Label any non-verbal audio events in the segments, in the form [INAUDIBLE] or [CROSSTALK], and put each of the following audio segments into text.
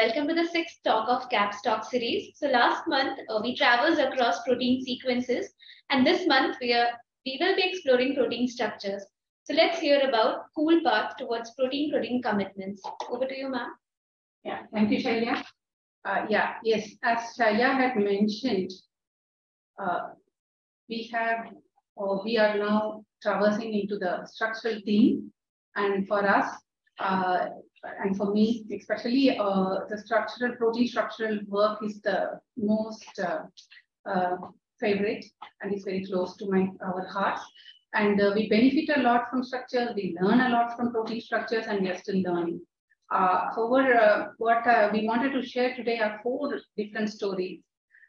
welcome to the sixth talk of CAPS talk series. So last month uh, we traversed across protein sequences and this month we are we will be exploring protein structures. So let's hear about cool path towards protein-protein commitments. Over to you, ma'am. Yeah, thank you, Shailya. Uh, yeah, yes, as Shailya had mentioned, uh, we have, or we are now traversing into the structural theme. And for us, uh, and for me, especially uh, the structural, protein structural work is the most uh, uh, favorite and it's very close to my our hearts. And uh, we benefit a lot from structure. We learn a lot from protein structures and we are still learning. Uh, however, uh, what we wanted to share today are four different stories.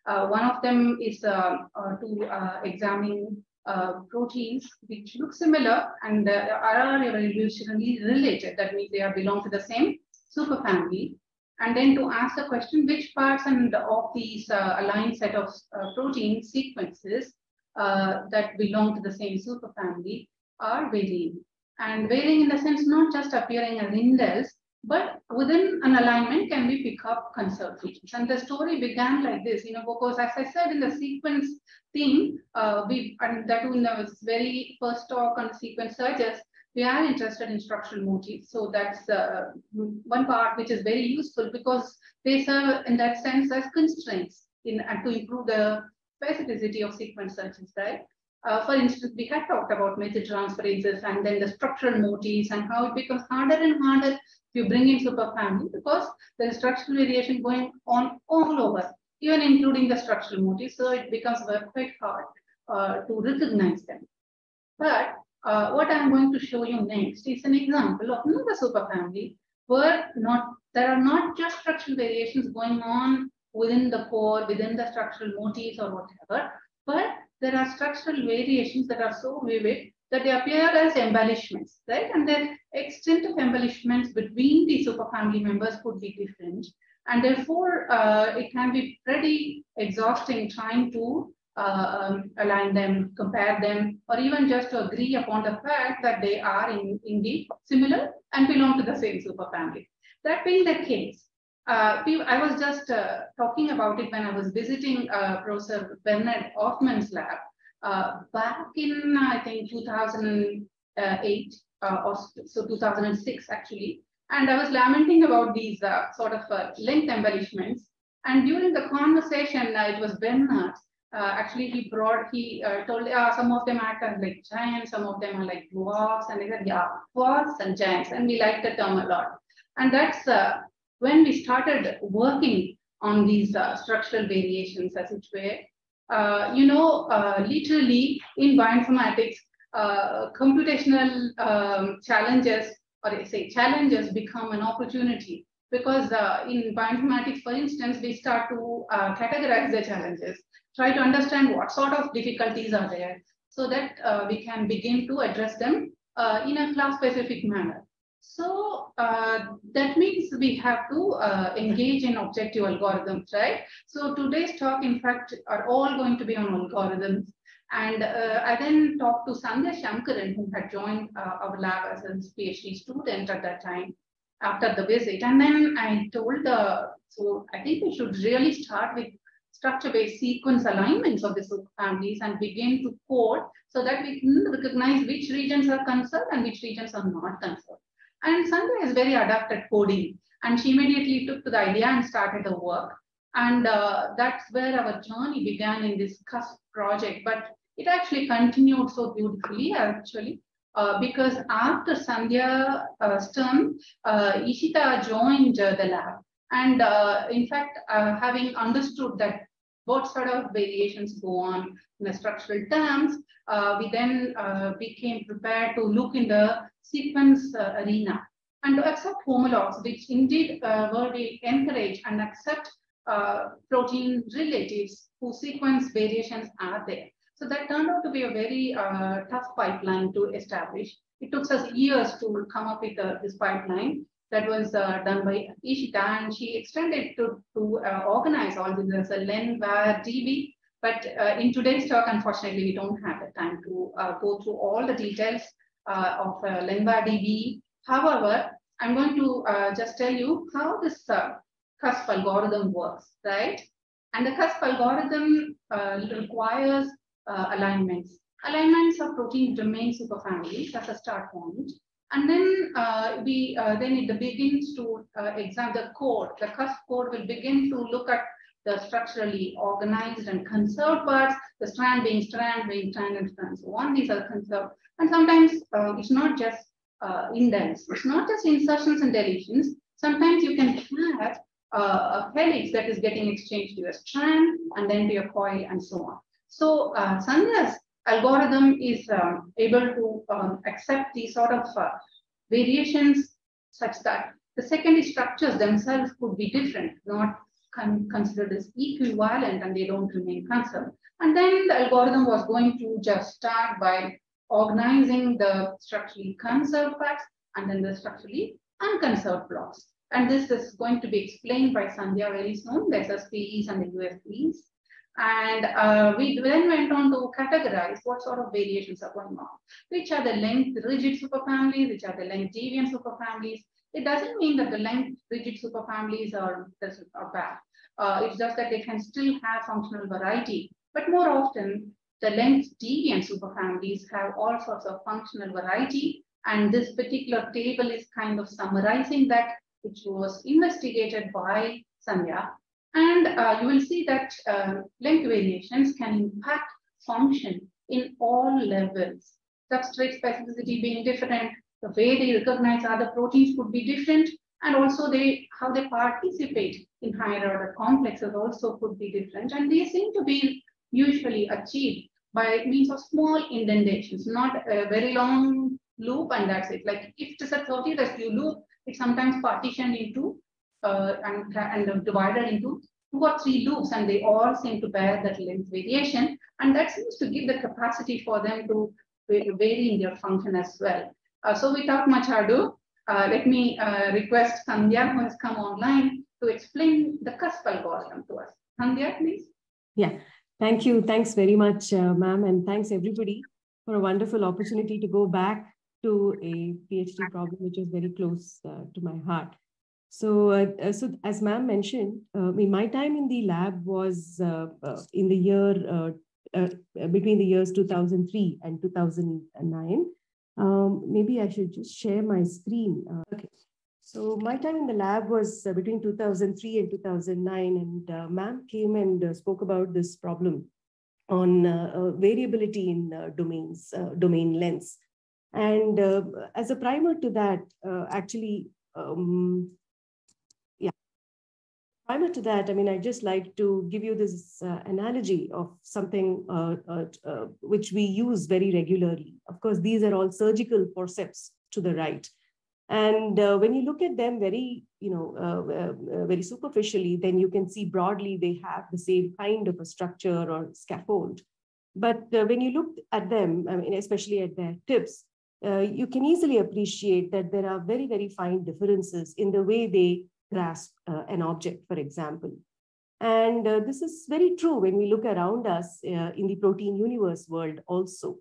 One of them is to examine Uh, proteins which look similar and uh, are evolutionarily related. That means they are belong to the same superfamily. And then to ask the question, which parts and of these uh, aligned set of protein sequences uh, that belong to the same superfamily are varying. And varying in the sense not just appearing as indels, but within an alignment can we pick up conserved features. And the story began like this, you know, because as I said in the sequence theme, uh, we and that in the very first talk on sequence searches, we are interested in structural motifs. So that's uh, one part which is very useful because they serve in that sense as constraints in and to improve the specificity of sequence searches, right? Uh, for instance, we had talked about method transferences and then the structural motifs and how it becomes harder and harder to bring in superfamily because there is structural variation going on all over, even including the structural motifs. So it becomes quite hard uh, to recognize them. But uh, what I'm going to show you next is an example of another superfamily where not there are not just structural variations going on within the core, within the structural motifs or whatever, but there are structural variations that are so vivid that they appear as embellishments, right? And the extent of embellishments between the superfamily members could be different. And therefore, uh, it can be pretty exhausting trying to uh, um, align them, compare them, or even just to agree upon the fact that they are in, indeed similar and belong to the same superfamily. That being the case, uh, I was just uh, talking about it when I was visiting uh, Professor Bernard Offmann's lab uh, back in, I think, 2008 uh, or so 2006 actually. And I was lamenting about these uh, sort of length embellishments. And during the conversation, it was Bernard. actually, he brought, he told some of them act as like giants, some of them are like dwarfs. And he said, yeah, dwarfs and giants. And we like the term a lot. And that's when we started working on these uh, structural variations, as it were, uh, you know, uh, literally in bioinformatics, uh, computational um, challenges, or I say challenges become an opportunity because uh, in bioinformatics, for instance, we start to uh, categorize the challenges, try to understand what sort of difficulties are there so that we can begin to address them in a class-specific manner. So uh, that means we have to uh, engage in objective algorithms, right? So today's talk, in fact, are all going to be on algorithms. And uh, I then talked to Sandhya Sankaran, who had joined uh, our lab as a PhD student at that time after the visit. And then I told the, so I think we should really start with structure-based sequence alignments of the families and begin to code so that we can recognize which regions are conserved and which regions are not conserved. And Sandhya is very adept at coding. And she immediately took to the idea and started the work. And uh, that's where our journey began in this CUSP project. But it actually continued so beautifully, actually. Uh, because after Sandhya uh, uh, Ishita joined uh, the lab. And uh, in fact, uh, having understood that what sort of variations go on in the structural terms, we then became prepared to look in the sequence uh, arena and to accept homologs, which indeed uh, were we encourage and accept uh, protein relatives whose sequence variations are there. So that turned out to be a very uh, tough pipeline to establish. It took us years to come up with uh, this pipeline that was uh, done by Ishita and she extended to, to organize all this as a LenVar DB. But in today's talk, unfortunately, we don't have the time to go through all the details uh, of uh, LenVar DB. However, I'm going to uh, just tell you how this cusp algorithm works, right? And the cusp algorithm uh, requires uh, alignments. Alignments of protein domain superfamilies as a start point. And then uh, we uh, then it begins to uh, examine the code. The cusp code will begin to look at the structurally organized and conserved parts, the strand being strand, being strand and strand. So on, these are conserved. And sometimes uh, it's not just uh, indels. It's not just insertions and deletions. Sometimes you can have uh, a helix that is getting exchanged to a strand and then to a coil and so on. So uh, algorithm is um, able to um, accept these sort of uh, variations such that the secondary structures themselves could be different, not con considered as equivalent and they don't remain conserved. And then the algorithm was going to just start by organizing the structurally conserved parts and then the structurally unconserved blocks. And this is going to be explained by Sandhya very soon, the SSPEs and the USBs. And uh, we then went on to categorize what sort of variations are going on, which are the length rigid superfamilies, which are the length deviant superfamilies. It doesn't mean that the length rigid superfamilies are, are bad. Uh, it's just that they can still have functional variety. But more often, the length deviant superfamilies have all sorts of functional variety. And this particular table is kind of summarizing that, which was investigated by Sandhya. And uh, you will see that uh, length variations can impact function in all levels. Substrate specificity being different, the way they recognize other proteins could be different, and also they how they participate in higher order complexes also could be different. And they seem to be usually achieved by means of small indentations, not a very long loop and that's it. Like if it is a 30 residue loop, it's sometimes partitioned into uh, and, and divided into two or three loops and they all seem to bear that length variation. And that seems to give the capacity for them to vary in their function as well. Uh, so without much ado, uh, let me uh, request Sandhya, who has come online, to explain the cusp algorithm to us. Sandhya, please. Yeah, Thank you. Thanks very much, uh, ma'am. And thanks everybody for a wonderful opportunity to go back to a PhD problem, which is very close uh, to my heart. So, uh, uh so as ma'am mentioned, uh, in my time in the lab was uh, in the year, between the years 2003 and 2009. Um, maybe I should just share my screen. okay. So my time in the lab was uh, between 2003 and 2009, and uh, ma'am came and uh, spoke about this problem on uh, uh, variability in uh, domains, domain lengths. And as a primer to that, actually, um, primer to that, I mean, I just like to give you this analogy of something which we use very regularly. Of course, these are all surgical forceps to the right and uh, when you look at them very, you know, uh, uh, uh, very superficially, then you can see broadly they have the same kind of a structure or scaffold. But uh, when you look at them, I mean, especially at their tips, uh, you can easily appreciate that there are very, very fine differences in the way they grasp an object, for example. And this is very true when we look around us in the protein universe world also.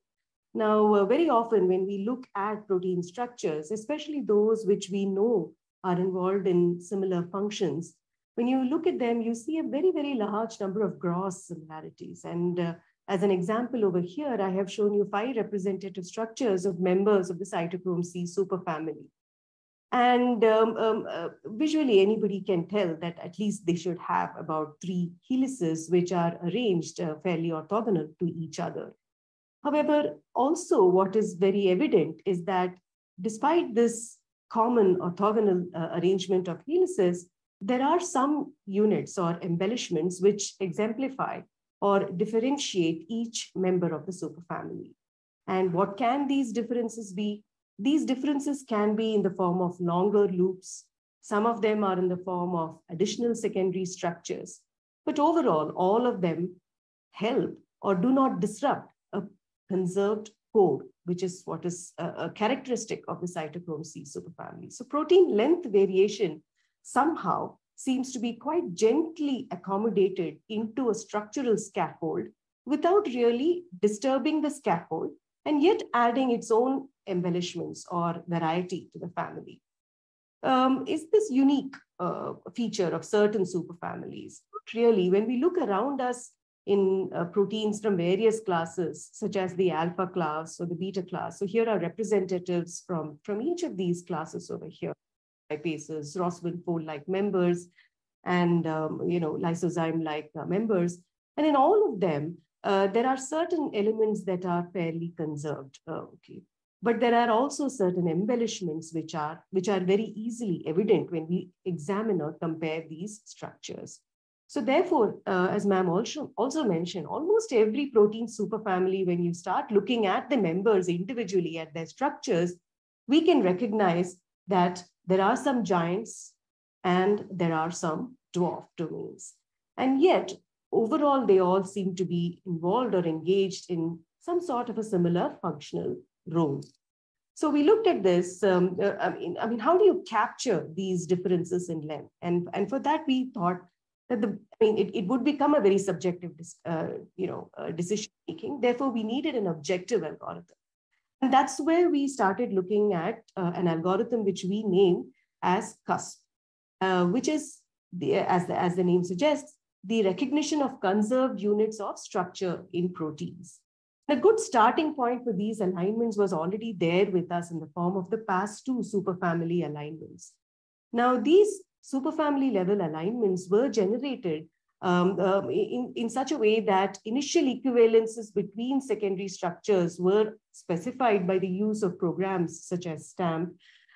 Now, uh, very often when we look at protein structures, especially those which we know are involved in similar functions, when you look at them, you see a very, very large number of gross similarities. And uh, as an example over here, I have shown you five representative structures of members of the cytochrome C superfamily. And um, um, uh, visually, anybody can tell that at least they should have about three helices, which are arranged uh, fairly orthogonal to each other. However, also what is very evident is that despite this common orthogonal uh, arrangement of helices, there are some units or embellishments which exemplify or differentiate each member of the superfamily. And what can these differences be? These differences can be in the form of longer loops. Some of them are in the form of additional secondary structures. But overall, all of them help or do not disrupt a conserved core, which is what is a, characteristic of the cytochrome C superfamily. So protein length variation somehow seems to be quite gently accommodated into a structural scaffold without really disturbing the scaffold and yet adding its own embellishments or variety to the family. Um, is this unique uh, feature of certain superfamilies. Really, when we look around us in uh, proteins from various classes, such as the alpha class or the beta class. So here are representatives from, from each of these classes over here, lipases, Rossmann fold-like members, and um, you know lysozyme-like uh, members. And in all of them, uh, there are certain elements that are fairly conserved. Uh, okay. But there are also certain embellishments which are, which are very easily evident when we examine or compare these structures. So therefore, uh, as ma'am also, also mentioned, almost every protein superfamily, when you start looking at the members individually at their structures, we can recognize that there are some giants and there are some dwarf domains. And yet, overall, they all seem to be involved or engaged in some sort of a similar functional role. So we looked at this. Um, uh, I mean, I mean, how do you capture these differences in length? And and for that, we thought that the I mean, it, it would become a very subjective, uh, you know, uh, decision making. Therefore, we needed an objective algorithm, and that's where we started looking at uh, an algorithm which we named as CUSP, uh, which is the, as the as the name suggests, the recognition of conserved units of structure in proteins. A good starting point for these alignments was already there with us in the form of the PASS2 superfamily alignments. Now, these superfamily level alignments were generated um, um, in, in such a way that initial equivalences between secondary structures were specified by the use of programs such as STAMP.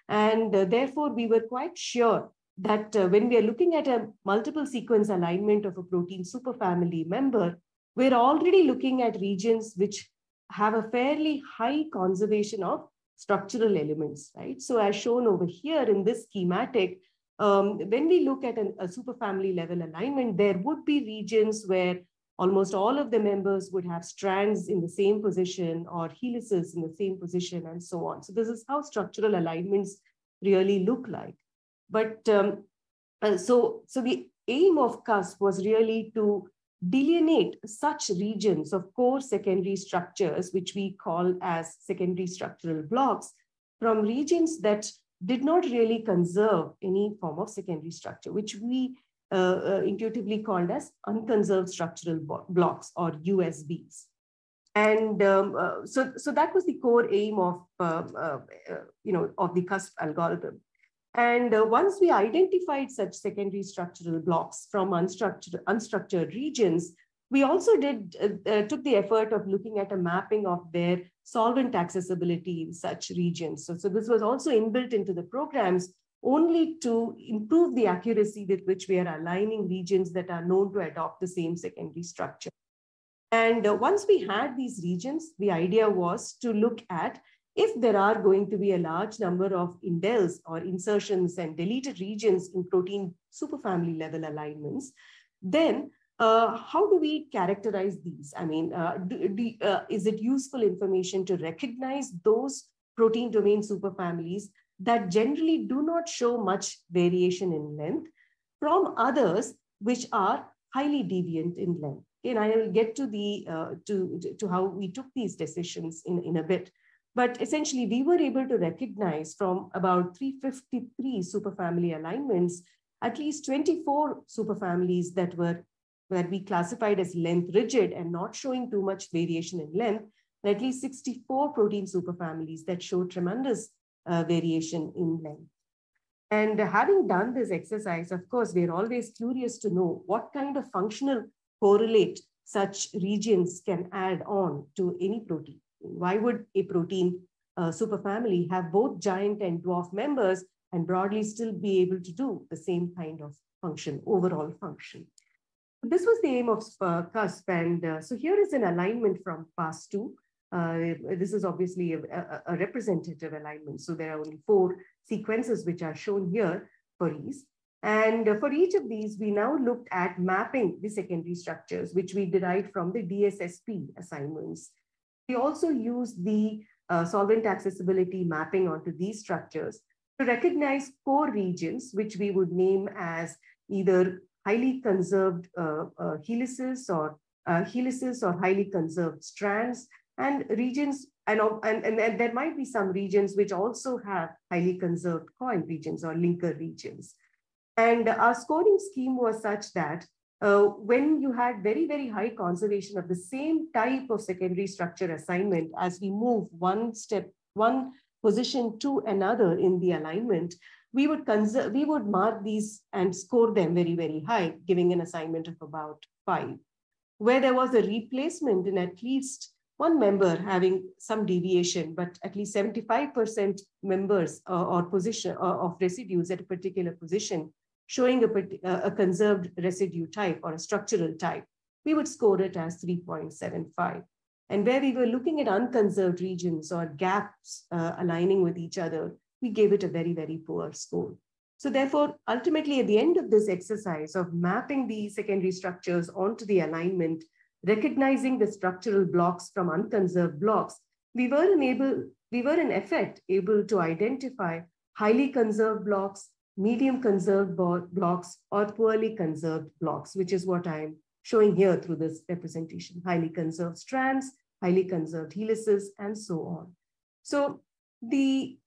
And uh, therefore, we were quite sure that uh, when we are looking at a multiple sequence alignment of a protein superfamily member, we're already looking at regions which have a fairly high conservation of structural elements, right? So as shown over here in this schematic, um, when we look at an, a superfamily level alignment, there would be regions where almost all of the members would have strands in the same position or helices in the same position and so on. So this is how structural alignments really look like. But um, uh, so, so the aim of CUSP was really to delineate such regions of core secondary structures, which we call as secondary structural blocks, from regions that did not really conserve any form of secondary structure, which we uh, uh, intuitively called as unconserved structural blocks or USBs. And um, uh, so, so that was the core aim of, um, uh, uh, you know, of the CUSP algorithm. And uh, once we identified such secondary structural blocks from unstructured, unstructured regions, we also did uh, uh, took the effort of looking at a mapping of their solvent accessibility in such regions. So, so this was also inbuilt into the programs only to improve the accuracy with which we are aligning regions that are known to adopt the same secondary structure. And uh, once we had these regions, the idea was to look at if there are going to be a large number of indels or insertions and deleted regions in protein superfamily level alignments, then uh, how do we characterize these? I mean, uh, do, do, uh, is it useful information to recognize those protein domain superfamilies that generally do not show much variation in length from others which are highly deviant in length? And I will get to the uh, to, to how we took these decisions in, in a bit. But essentially, we were able to recognize from about 353 superfamily alignments, at least 24 superfamilies that were that we classified as length rigid and not showing too much variation in length, and at least 64 protein superfamilies that show tremendous uh, variation in length. And having done this exercise, of course, we're always curious to know what kind of functional correlate such regions can add on to any protein why would a protein uh, superfamily have both giant and dwarf members and broadly still be able to do the same kind of function, overall function? This was the aim of uh, CUSP. And uh, so here is an alignment from PASS2. Uh, this is obviously a, a, a, representative alignment. So there are only four sequences which are shown here for ease. And for each of these, we now looked at mapping the secondary structures, which we derived from the DSSP assignments. We also use the uh, solvent accessibility mapping onto these structures to recognize core regions, which we would name as either highly conserved uh, uh, helices or uh, helices or highly conserved strands and regions and, and, and there might be some regions which also have highly conserved coil regions or linker regions. And our scoring scheme was such that uh, when you had very, very high conservation of the same type of secondary structure assignment as we move one step, one position to another in the alignment, we would conserve, we would mark these and score them very, very high, giving an assignment of about five. Where there was a replacement in at least one member having some deviation, but at least 75% members uh, or position uh, of residues at a particular position showing a, a conserved residue type or a structural type, we would score it as 3.75. And where we were looking at unconserved regions or gaps uh, aligning with each other, we gave it a very, very poor score. So therefore, ultimately at the end of this exercise of mapping the secondary structures onto the alignment, recognizing the structural blocks from unconserved blocks, we were, able, we were in effect able to identify highly conserved blocks, medium conserved blocks or poorly conserved blocks, which is what I'm showing here through this representation, highly conserved strands, highly conserved helices, and so on. So the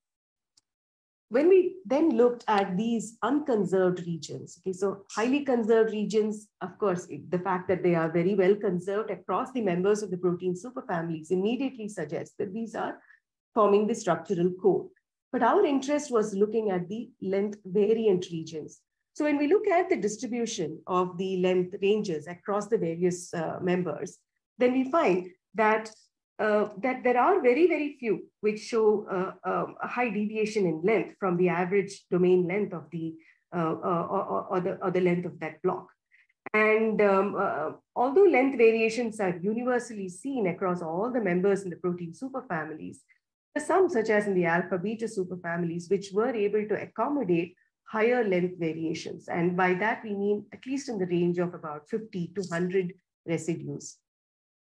when we then looked at these unconserved regions, okay, so highly conserved regions, of course, the fact that they are very well conserved across the members of the protein superfamilies immediately suggests that these are forming the structural core. But our interest was looking at the length variant regions. So when we look at the distribution of the length ranges across the various uh, members, then we find that uh, that there are very, very few which show uh, um, a high deviation in length from the average domain length of the, uh, uh or, or, the, or the length of that block. And um, uh, although length variations are universally seen across all the members in the protein superfamilies, some, such as in the alpha beta superfamilies, which were able to accommodate higher length variations. And by that, we mean at least in the range of about 50 to 100 residues.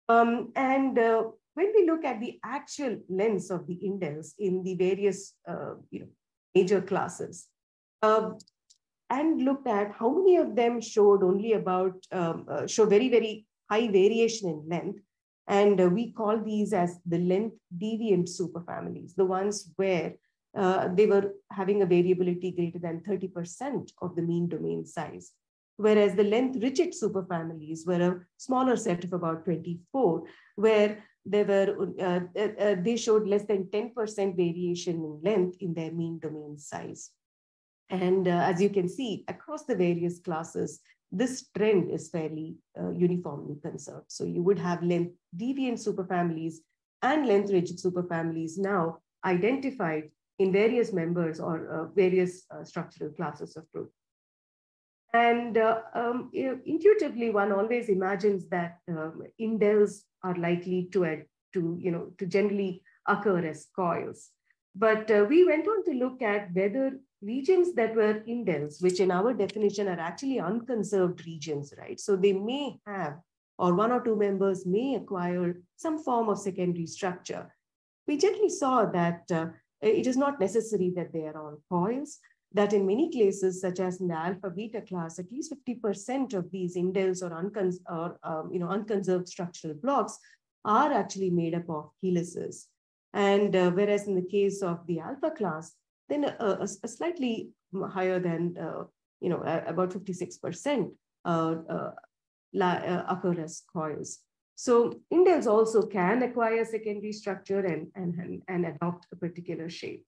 Um, and uh, when we look at the actual lengths of the indels in the various uh, you know, major classes, uh, and looked at how many of them showed only about, um, uh, show very, very high variation in length, and uh, we call these as the length deviant superfamilies, the ones where uh, they were having a variability greater than 30% of the mean domain size. Whereas the length rigid superfamilies were a smaller set of about 24, where they were uh, uh, uh they showed less than 10% variation in length in their mean domain size. And uh, as you can see, across the various classes, this trend is fairly uh, uniformly conserved. So you would have length deviant superfamilies and length rigid superfamilies now identified in various members or uh, various uh, structural classes of protein. And uh, um, intuitively, one always imagines that um, indels are likely to, add, to, you know, to generally occur as coils. But uh, we went on to look at whether regions that were indels, which in our definition are actually unconserved regions, right? So they may have, or one or two members may acquire some form of secondary structure. We generally saw that uh, it is not necessary that they are all coils, that in many cases, such as in the alpha beta class, at least 50% of these indels or, uncons or um, you know, unconserved structural blocks are actually made up of helices. And uh, whereas in the case of the alpha class, then a, a, a slightly higher than, uh, you know, about 56% uh, uh, uh, occur as coils. So indels also can acquire secondary structure and, and, and adopt a particular shape.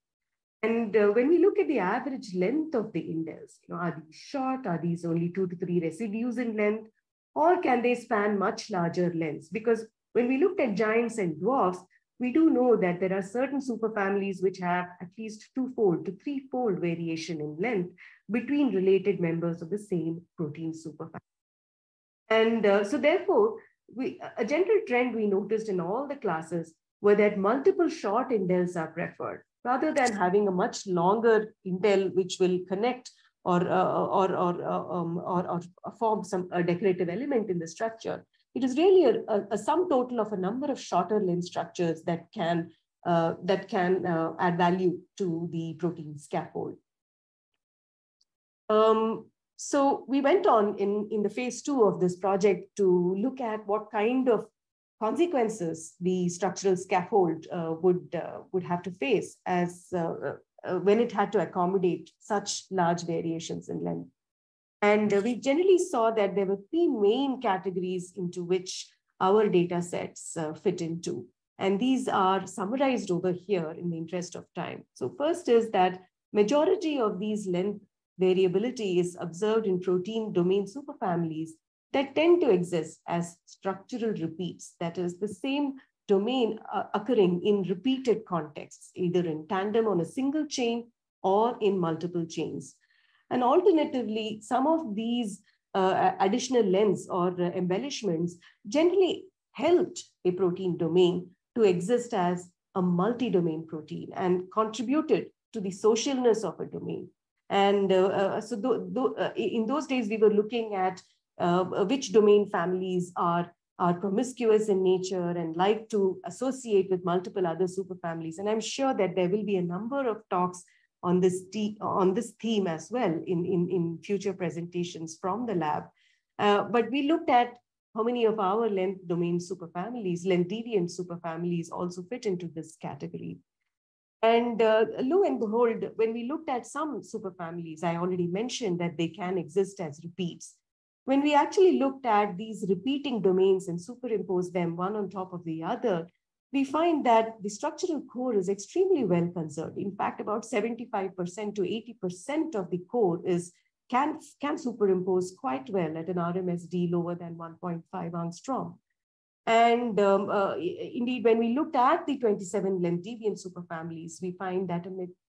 And uh, when we look at the average length of the indels, you know, are these short? Are these only two to three residues in length? Or can they span much larger lengths? Because when we looked at giants and dwarfs, we do know that there are certain superfamilies which have at least twofold to threefold variation in length between related members of the same protein superfamily. And uh, so therefore, we, a general trend we noticed in all the classes were that multiple short indels are preferred rather than having a much longer indel which will connect or, uh, or, or, uh, um, or, or, form some a decorative element in the structure. It is really a, a, a, sum total of a number of shorter length structures that can, uh, that can add value to the protein scaffold. Um, so we went on in, in the phase two of this project to look at what kind of consequences the structural scaffold uh, would, uh, would have to face as uh, when it had to accommodate such large variations in length And we generally saw that there were three main categories into which our data sets uh, fit into. And these are summarized over here in the interest of time. So first is that majority of these length variability is observed in protein domain superfamilies that tend to exist as structural repeats. That is the same domain uh, occurring in repeated contexts, either in tandem on a single chain or in multiple chains. And alternatively, some of these uh, additional lengths or uh, embellishments generally helped a protein domain to exist as a multi-domain protein and contributed to the socialness of a domain. And uh, uh so th th uh, in those days, we were looking at uh, which domain families are, are promiscuous in nature and like to associate with multiple other superfamilies. And I'm sure that there will be a number of talks on this, on this theme as well in, in, in future presentations from the lab. Uh, but we looked at how many of our length domain superfamilies, length superfamilies also fit into this category. And uh, lo and behold, when we looked at some superfamilies, I already mentioned that they can exist as repeats. When we actually looked at these repeating domains and superimposed them one on top of the other, we find that the structural core is extremely well conserved. In fact, about 75% to 80% of the core is can, can superimpose quite well at an RMSD lower than 1.5 angstrom. And um, uh, indeed, when we looked at the 27 deviant superfamilies, we find that,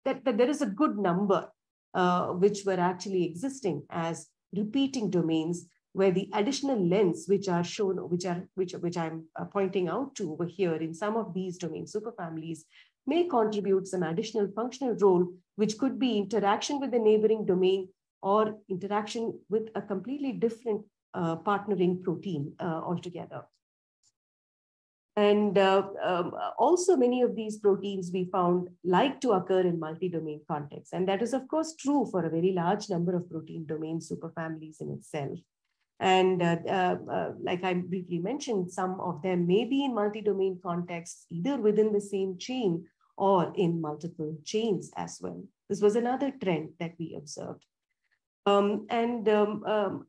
that, that, there is a good number uh, which were actually existing as repeating domains where the additional lengths which are shown, which are which, which I'm uh, pointing out to over here in some of these domain superfamilies may contribute some additional functional role, which could be interaction with the neighboring domain or interaction with a completely different uh, partnering protein uh, altogether. And uh, um, also many of these proteins we found like to occur in multi-domain contexts. And that is of course true for a very large number of protein domain superfamilies in itself. And uh, uh, uh, like I briefly mentioned, some of them may be in multi-domain contexts, either within the same chain or in multiple chains as well. This was another trend that we observed. Um, and, um, um,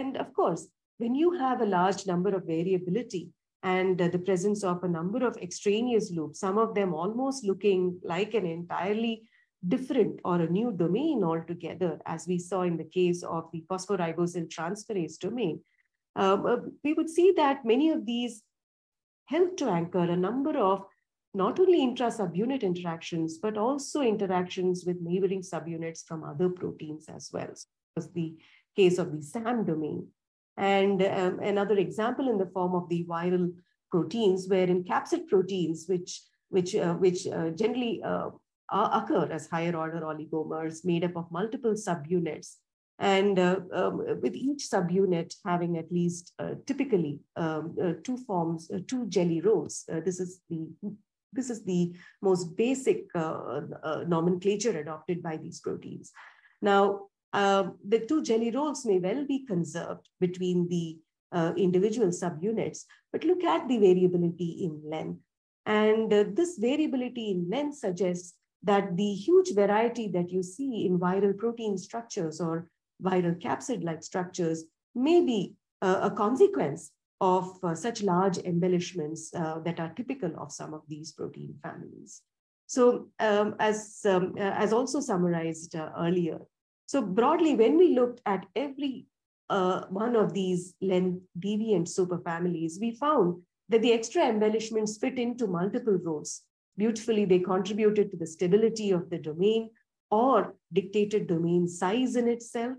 and of course, when you have a large number of variability and the presence of a number of extraneous loops, some of them almost looking like an entirely different or a new domain altogether, as we saw in the case of the phosphoribosyl transferase domain, um, uh, we would see that many of these help to anchor a number of not only intra-subunit interactions, but also interactions with neighboring subunits from other proteins as well. So was the case of the SAM domain. And um, another example in the form of the viral proteins, where in capsid proteins, which, which, uh, which uh, generally uh, occur as higher order oligomers made up of multiple subunits. And uh, um, with each subunit having at least uh, typically um, uh, two forms, two jelly rolls. This is the this is the most basic nomenclature adopted by these proteins. Now, um, the two jelly rolls may well be conserved between the individual subunits, but look at the variability in length. And this variability in length suggests that the huge variety that you see in viral protein structures or viral capsid-like structures may be uh, a consequence of uh, such large embellishments uh, that are typical of some of these protein families. So um, as, um, uh, as also summarized uh, earlier, so broadly, when we looked at every uh, one of these length deviant superfamilies, we found that the extra embellishments fit into multiple roles Beautifully, they contributed to the stability of the domain or dictated domain size in itself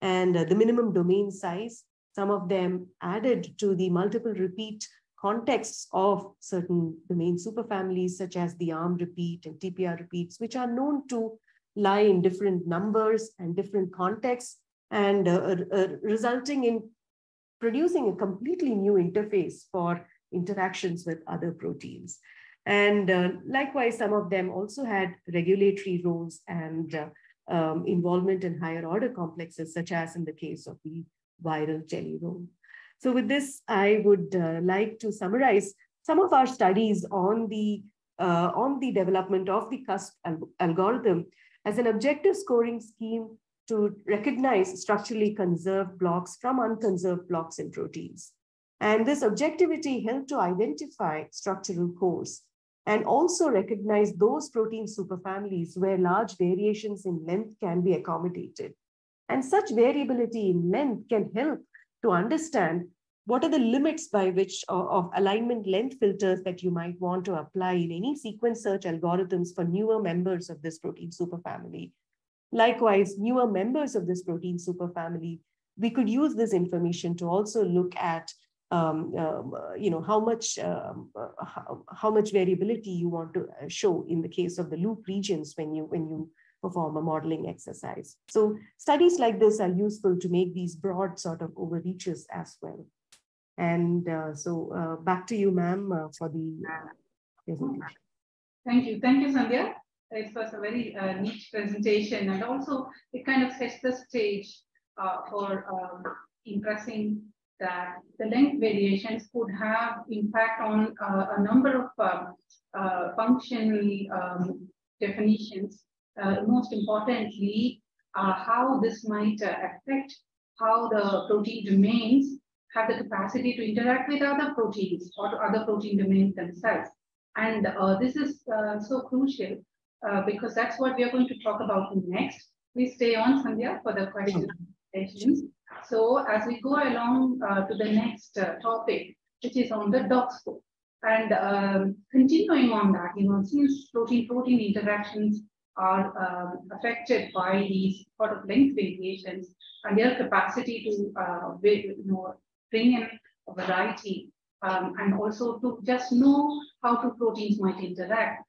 and uh, the minimum domain size. Some of them added to the multiple repeat contexts of certain domain superfamilies, such as the ARM repeat and TPR repeats, which are known to lie in different numbers and different contexts, and uh, uh, uh resulting in producing a completely new interface for interactions with other proteins. And uh, likewise, some of them also had regulatory roles and uh, um, involvement in higher order complexes, such as in the case of the viral jelly roll. So with this, I would uh, like to summarize some of our studies on the, on the development of the CUSP al algorithm as an objective scoring scheme to recognize structurally conserved blocks from unconserved blocks in proteins. And this objectivity helped to identify structural cores and also recognize those protein superfamilies where large variations in length can be accommodated. And such variability in length can help to understand what are the limits by which of, of alignment length filters that you might want to apply in any sequence search algorithms for newer members of this protein superfamily. Likewise, newer members of this protein superfamily, we could use this information to also look at um, um, you know, how much, um, uh, how, how, much variability you want to uh, show in the case of the loop regions when you, when you perform a modeling exercise. So studies like this are useful to make these broad sort of overreaches as well. And uh, so uh, back to you, ma'am, uh, for the presentation. Thank you. Thank you, Sandhya. It was a very neat presentation and also it kind of sets the stage for um, impressing that the length variations could have impact on uh, a number of uh, uh, functional um, definitions. Most importantly, how this might affect how the protein domains have the capacity to interact with other proteins or other protein domains themselves. And this is so crucial because that's what we are going to talk about next. Please stay on, Sandhya, for the questions. So as we go along uh, to the next uh, topic, which is on the DOCKSCORE. And um, continuing on that, you know, since protein-protein interactions are um, affected by these sort of length variations and their capacity to, uh, you know, bring in a variety um, and also to just know how two proteins might interact.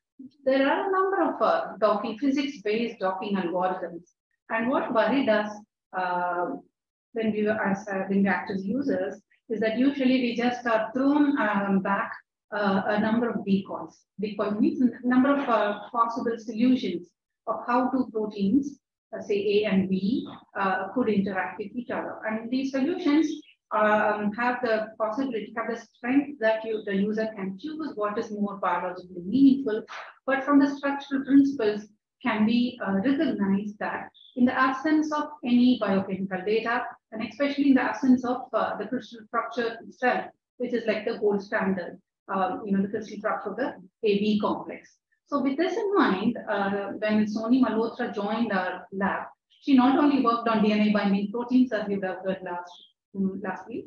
There are a number of uh, docking, physics-based docking algorithms. And what worried us uh, when we were as uh, when we act as users is that usually we just are thrown um, back uh, a number of decoys. Decoy means a number of uh, possible solutions of how two proteins, uh, say A and B, uh, could interact with each other. And these solutions um, have the possibility, have the strength that you, the user can choose what is more biologically meaningful, but from the structural principles can be uh, recognized that in the absence of any biochemical data, and especially in the absence of uh, the crystal structure itself, which is like the gold standard, um, you know, the crystal structure of the AB complex. So with this in mind, uh, when Sony Malhotra joined our lab, she not only worked on DNA binding proteins as we have heard last, last week,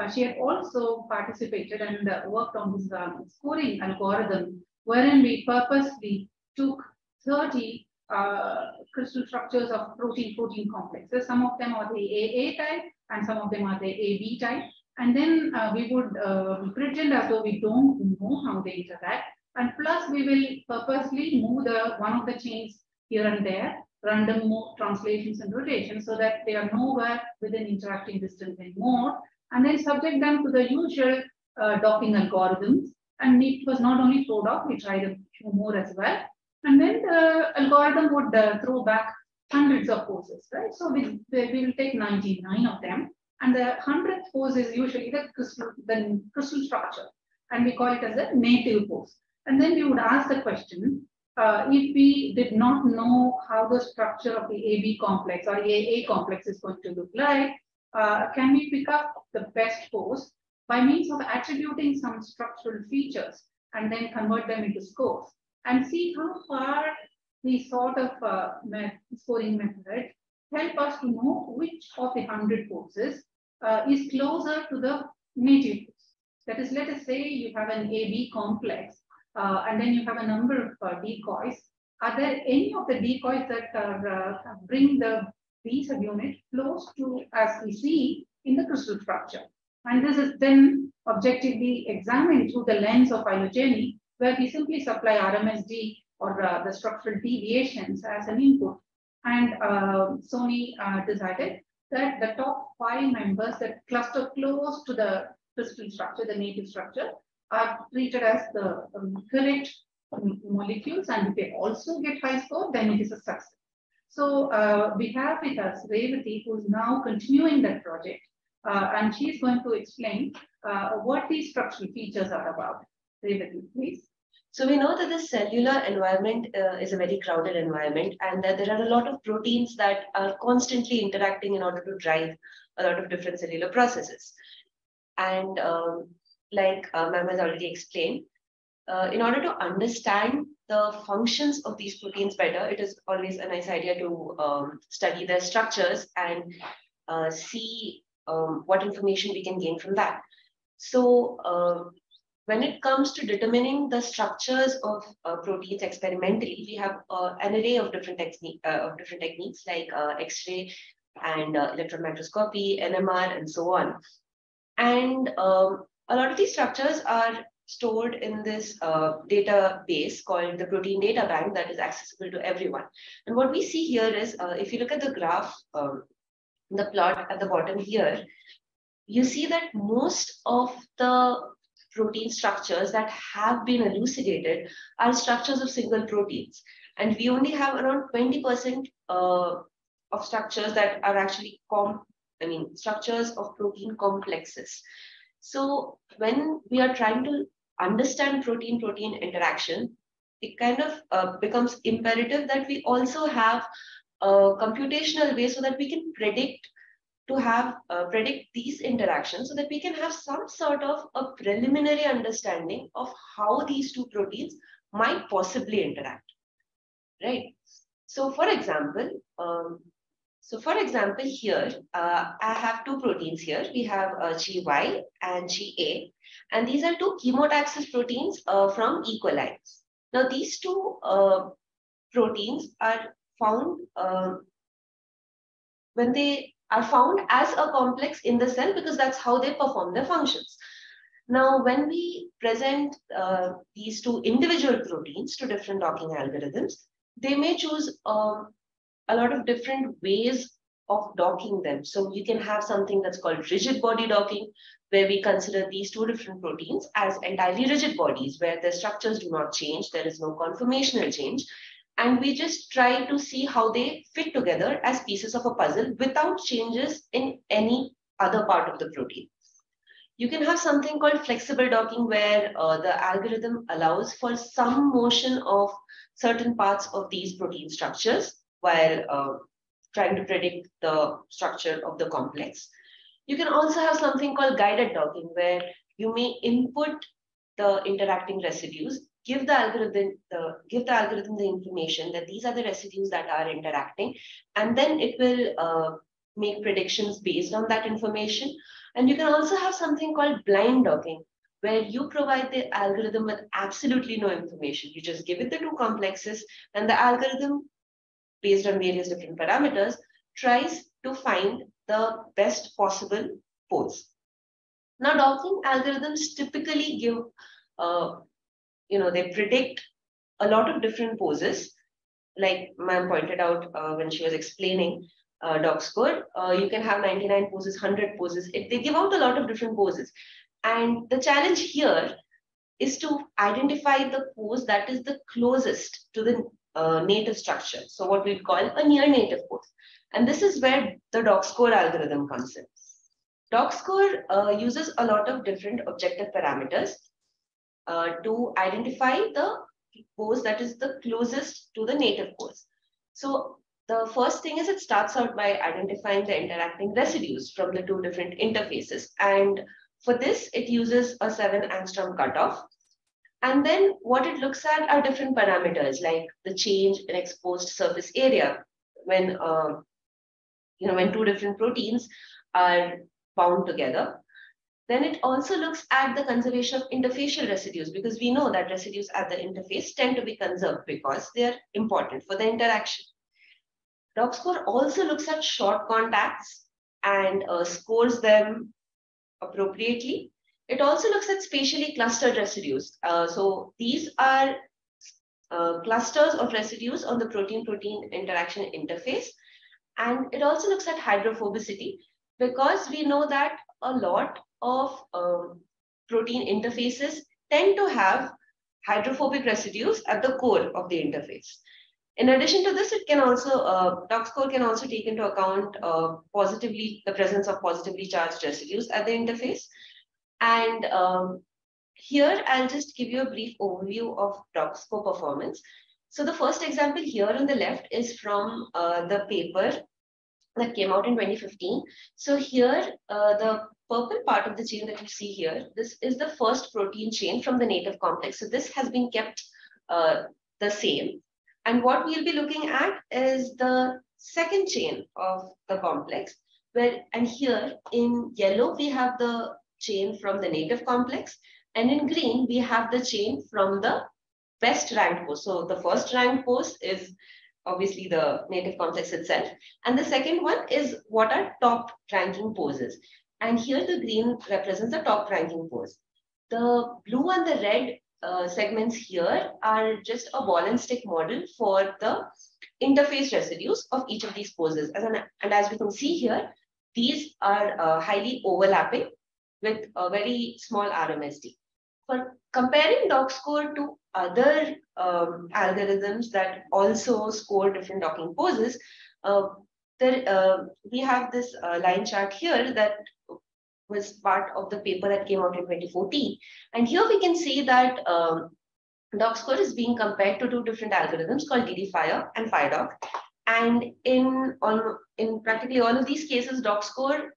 uh, she had also participated and uh, worked on this um, scoring algorithm, wherein we purposely took 30 uh, crystal structures of protein-protein complexes. Some of them are the AA type and some of them are the AB type. And then uh, we would uh, pretend as though we don't know how they interact. And plus we will purposely move the one of the chains here and there, random translations and rotations so that they are nowhere within interacting distance anymore. And then subject them to the usual uh, docking algorithms. And it was not only ProDock, we tried a few more as well. And then the algorithm would uh, throw back hundreds of poses, right? So we, we will take 99 of them. And the 100th pose is usually the crystal, the crystal structure. And we call it as a native pose. And then we would ask the question, uh, if we did not know how the structure of the AB complex or AA complex is going to look like, uh, can we pick up the best pose by means of attributing some structural features and then convert them into scores? and see how far the sort of uh, scoring method help us to know which of the 100 poses uh, is closer to the native pose. That is, let us say you have an AB complex uh, and then you have a number of uh, decoys. Are there any of the decoys that are, uh, bring the B subunit close to as we see in the crystal structure? And this is then objectively examined through the lens of phylogeny where we simply supply RMSD or uh, the structural deviations as an input. And uh, Sony uh, decided that the top five members that cluster close to the crystal structure, the native structure, are treated as the um, correct molecules. And if they also get high score, then it is a success. So uh, we have with us Revathy, who is now continuing that project. Uh, and she is going to explain uh, what these structural features are about. Revathy, please. So we know that the cellular environment uh, is a very crowded environment and that there are a lot of proteins that are constantly interacting in order to drive a lot of different cellular processes. And um, like uh, ma'am has already explained, uh, in order to understand the functions of these proteins better, it is always a nice idea to um, study their structures and uh, see um, what information we can gain from that. So uh, when it comes to determining the structures of uh, proteins experimentally, we have an array of different, technique, uh, of different techniques like uh, X-ray and electron microscopy, NMR, and so on. And um, a lot of these structures are stored in this uh, database called the protein data bank that is accessible to everyone. And what we see here is, uh, if you look at the graph, um, the plot at the bottom here, you see that most of the protein structures that have been elucidated are structures of single proteins. And we only have around 20% uh, of structures that are actually, com I mean, structures of protein complexes. So when we are trying to understand protein-protein interaction, it kind of uh, becomes imperative that we also have a computational way so that we can predict to have uh, predict these interactions so that we can have some sort of a preliminary understanding of how these two proteins might possibly interact, right? So for example, um, so for example, here, uh, I have two proteins here. We have uh, CheY and CheA, and these are two chemotaxis proteins uh, from E. coli. Now, these two uh, proteins are found uh, when they are found as a complex in the cell because that's how they perform their functions. Now, when we present uh, these two individual proteins to different docking algorithms, they may choose um, a lot of different ways of docking them. So you can have something that's called rigid body docking, where we consider these two different proteins as entirely rigid bodies, where the structures do not change, there is no conformational change. And we just try to see how they fit together as pieces of a puzzle without changes in any other part of the protein. You can have something called flexible docking where uh, the algorithm allows for some motion of certain parts of these protein structures while uh, trying to predict the structure of the complex. You can also have something called guided docking, where you may input the interacting residues, give the algorithm the give the algorithm the information that these are the residues that are interacting, and then it will uh, make predictions based on that information. And you can also have something called blind docking, where you provide the algorithm with absolutely no information. You just give it the two complexes, and the algorithm based on various different parameters, tries to find the best possible pose. Now, docking algorithms typically give, uh, you know, they predict a lot of different poses. Like ma'am pointed out uh, when she was explaining uh, DOCKSCORE, uh, you can have 99 poses, 100 poses. It, they give out a lot of different poses. And the challenge here is to identify the pose that is the closest to the uh, native structure. So what we call a near native pose. And this is where the DOCKSCORE algorithm comes in. DOCKSCORE uh, uses a lot of different objective parameters uh, to identify the pose that is the closest to the native pose. So the first thing is it starts out by identifying the interacting residues from the two different interfaces. And for this, it uses a seven angstrom cutoff. And then what it looks at are different parameters like the change in exposed surface area when, uh, you know, when two different proteins are bound together. Then it also looks at the conservation of interfacial residues because we know that residues at the interface tend to be conserved because they are important for the interaction. DOCKSCORE also looks at short contacts and uh, scores them appropriately it also looks at spatially clustered residues. Uh, so these are uh, clusters of residues on the protein-protein interaction interface. And it also looks at hydrophobicity because we know that a lot of um, protein interfaces tend to have hydrophobic residues at the core of the interface. In addition to this, it can also, uh, can also take into account uh, positively the presence of positively charged residues at the interface. And um, here I'll just give you a brief overview of DOCKSCORE performance. So the first example here on the left is from uh, the paper that came out in 2015. So here, uh, the purple part of the chain that you see here, this is the first protein chain from the native complex. So this has been kept uh, the same. And what we'll be looking at is the second chain of the complex, where, and here in yellow, we have the chain from the native complex, and in green, we have the chain from the best ranked post. So the first ranked post is obviously the native complex itself. And the second one is what are top ranking poses. And here the green represents the top ranking pose. The blue and the red uh, segments here are just a ball and stick model for the interface residues of each of these poses. As an, and as we can see here, these are uh, highly overlapping with a very small RMSD. For comparing DOCKSCORE to other um, algorithms that also score different docking poses, uh, there, uh, we have this uh, line chart here that was part of the paper that came out in 2014. And here we can see that um, DOCKSCORE is being compared to two different algorithms called DDFire and FireDock. And in, on, in practically all of these cases, DOCKSCORE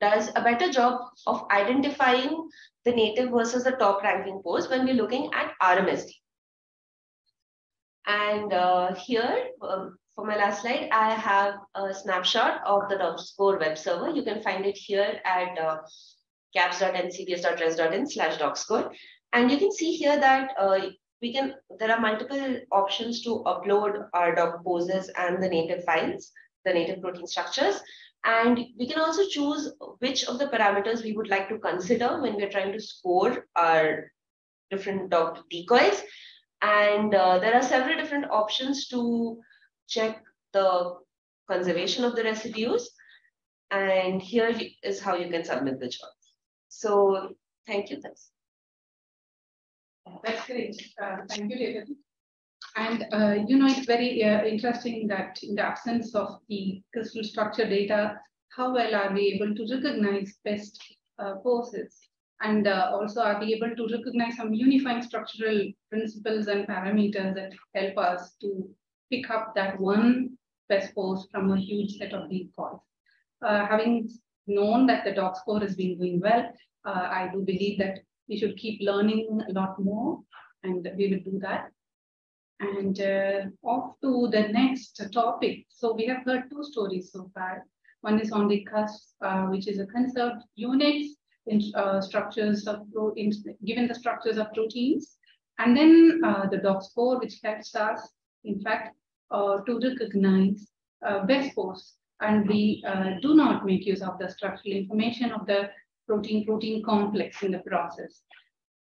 does a better job of identifying the native versus the top ranking pose when we're looking at RMSD. And uh, here, um, for my last slide, I have a snapshot of the DOCKSCORE web server. You can find it here at uh, caps.ncbs.res.in slash DOCKSCORE. And you can see here that uh, we can, there are multiple options to upload our doc poses and the native files, the native protein structures. And we can also choose which of the parameters we would like to consider when we're trying to score our different doc decoys. And uh, there are several different options to check the conservation of the residues. And here is how you can submit the job. So thank you. That's, That's great. Uh, thank you, David. And uh, you know, it's very uh, interesting that in the absence of the crystal structure data, how well are we able to recognize best uh, poses? And uh, also are we able to recognize some unifying structural principles and parameters that help us to pick up that one best pose from a huge set of these calls. Uh, having known that the DOCKSCORE has been doing well, uh, I do believe that we should keep learning a lot more and we will do that. And uh, off to the next topic. So we have heard two stories so far. One is on the cusp, uh, which is a conserved units in uh, structures of proteins, given the structures of proteins. And then uh, the DOCKSCORE, which helps us, in fact, uh, to recognize uh, best pose. And we do not make use of the structural information of the protein-protein complex in the process.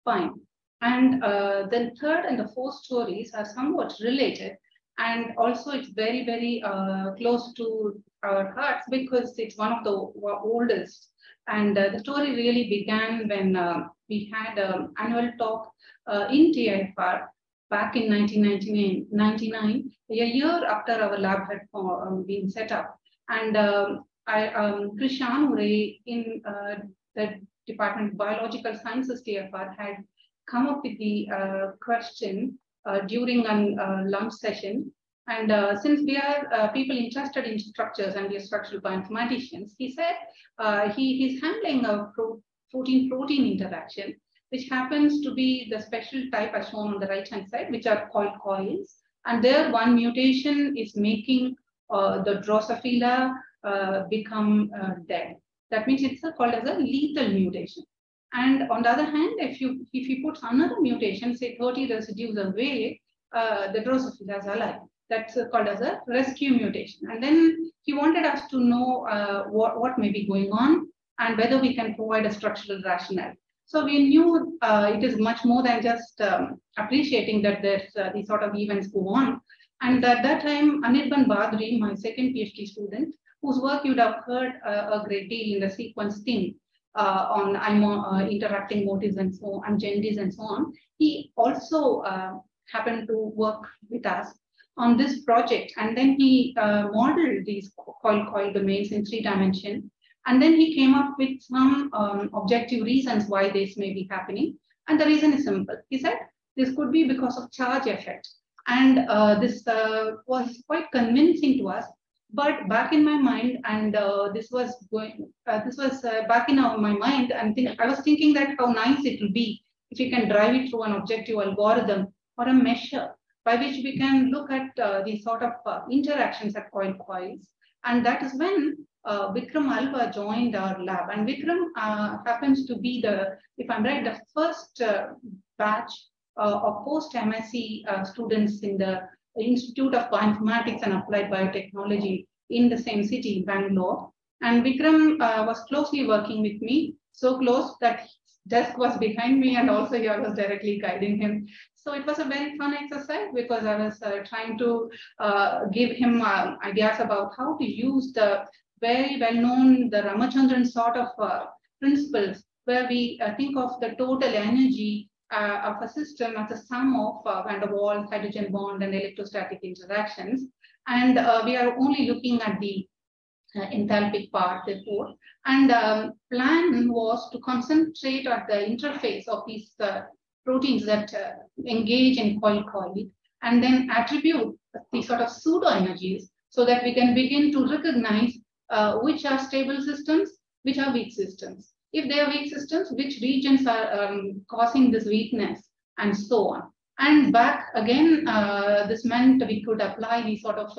Fine. And uh, then third and the fourth stories are somewhat related. And also it's very, very uh, close to our hearts because it's one of the oldest. And uh, the story really began when uh, we had an annual talk uh, in TIFR back in 1999, a year after our lab had um, been set up. And um, I, um, Christian in uh, the Department of Biological Sciences TIFR had come up with the uh, question uh, during a uh, lunch session. And uh, since we are people interested in structures and we are structural bioinformaticians, he said he, he's handling a protein-protein interaction, which happens to be the special type as shown on the right-hand side, which are called coils. And there one mutation is making the Drosophila become dead. That means it's called as a lethal mutation. And on the other hand, if you if you put another mutation, say 30 residues away, uh, the Drosophila is alive. That's called as a rescue mutation. And then he wanted us to know uh, what, what may be going on and whether we can provide a structural rationale. So we knew uh, it is much more than just um, appreciating that there's uh, these sort of events go on. And at that time, Anirban Bhaduri, my second PhD student, whose work you'd have heard uh, a great deal in the sequence thing, uh, on IMO uh, interacting motifs and so on, and genders and so on. He also uh, happened to work with us on this project. And then he uh, modeled these coil coil domains in three dimension. And then he came up with some um, objective reasons why this may be happening. And the reason is simple. He said this could be because of charge effect. And uh, this uh, was quite convincing to us. But back in my mind, and uh, this was going, uh, this was uh, back in our, my mind, and think, I was thinking that how nice it will be if you can drive it through an objective algorithm or a measure by which we can look at uh, these sort of interactions at coil coils. And that is when uh, Vikram Alva joined our lab. And Vikram uh, happens to be the, if I'm right, the first uh, batch uh, of post-MSc uh, students in the Institute of Bioinformatics and Applied Biotechnology in the same city, Bangalore. And Vikram uh, was closely working with me, so close that desk was behind me and also I was directly guiding him. So it was a very fun exercise because I was uh, trying to uh, give him uh, ideas about how to use the very well-known, the Ramachandran sort of uh, principles where we uh, think of the total energy uh, of a system as a sum of van der Waals, hydrogen bond, and electrostatic interactions. And we are only looking at the uh, enthalpic part therefore. And um, plan was to concentrate at the interface of these uh, proteins that uh, engage in coil coil and then attribute the sort of pseudo energies so that we can begin to recognize uh, which are stable systems, which are weak systems. If they are weak systems, which regions are um, causing this weakness and so on. And back again, uh, this meant we could apply these sort of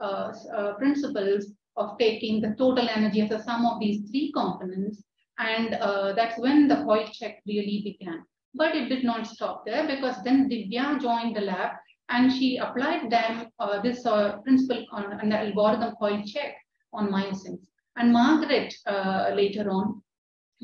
uh, principles of taking the total energy as a sum of these three components. And uh, that's when the coil check really began. But it did not stop there because then Divya joined the lab and she applied them uh, this uh, principle on an algorithm coil check on myosins. And Margaret uh, later on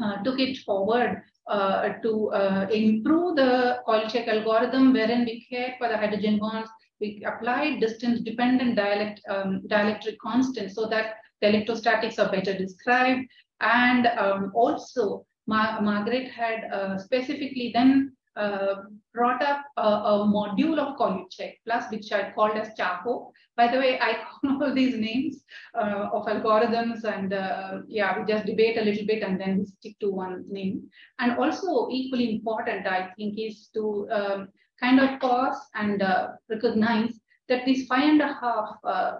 uh, took it forward uh, to improve the coil check algorithm wherein we cared for the hydrogen bonds we applied distance dependent dialect, um, dielectric constant so that the electrostatics are better described. And um, also Ma Margaret had uh, specifically then uh, brought up a, a, module of coil check plus, which I called as Chaho. By the way, I call [LAUGHS] all these names uh, of algorithms and uh, yeah, we just debate a little bit and then we stick to one name. And also equally important, I think, is to um, kind of pause and uh, recognize that these five and a half uh,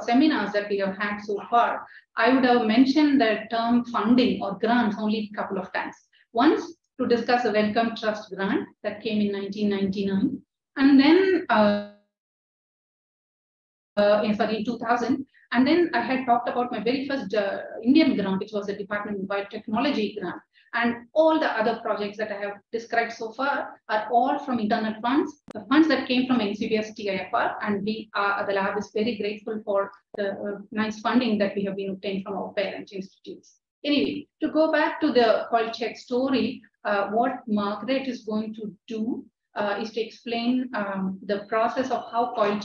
seminars that we have had so far, I would have mentioned the term funding or grants only a couple of times. Once to discuss a Wellcome Trust grant that came in 1999, and then uh, uh, in, sorry, in 2000, and then I had talked about my very first uh, Indian grant, which was the Department of Biotechnology grant. And all the other projects that I have described so far are all from internal funds, the funds that came from NCBS TIFR, and we the lab is very grateful for the uh, nice funding that we have been obtained from our parent institutes. Anyway, to go back to the coil check story, uh, what Margaret is going to do uh, is to explain um, the process of how coil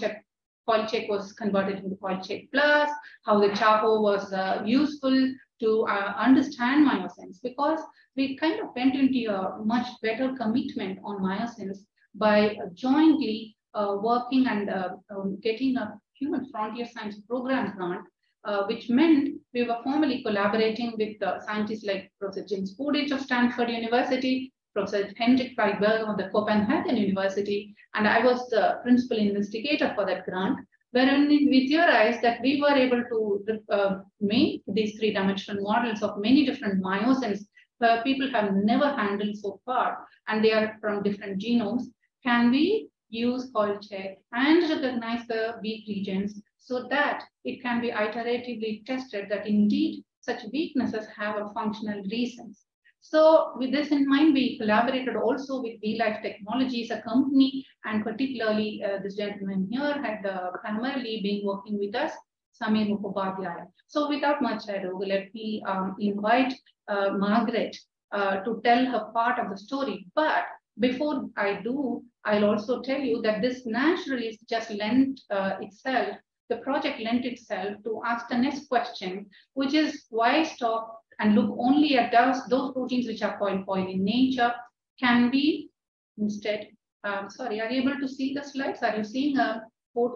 check was converted into coil check plus, how the Chaho was uh, useful to uh, understand myosins because we kind of went into a much better commitment on myosins by jointly uh, working and uh, um, getting a human frontier science program grant, uh, which meant we were formally collaborating with scientists like Professor James Spudich of Stanford University, Professor Henrik Flyvbjerg of the Copenhagen University, and I was the principal investigator for that grant wherein we theorized that we were able to uh, make these three-dimensional models of many different myosins where people have never handled so far, and they are from different genomes. Can we use coil check and recognize the weak regions so that it can be iteratively tested that indeed such weaknesses have a functional reasons. So with this in mind, we collaborated also with V-Life Technologies, a company, and particularly uh, this gentleman here had uh, primarily been working with us, Samir Mukhopadhyay. So without much ado, let me um, invite uh, Margaret uh, to tell her part of the story. But before I do, I'll also tell you that this naturally just lent uh, itself, the project lent itself to ask the next question, which is why stop and look only at those, those proteins which are coil in nature can be instead, um, sorry, are you able to see the slides? Are you seeing a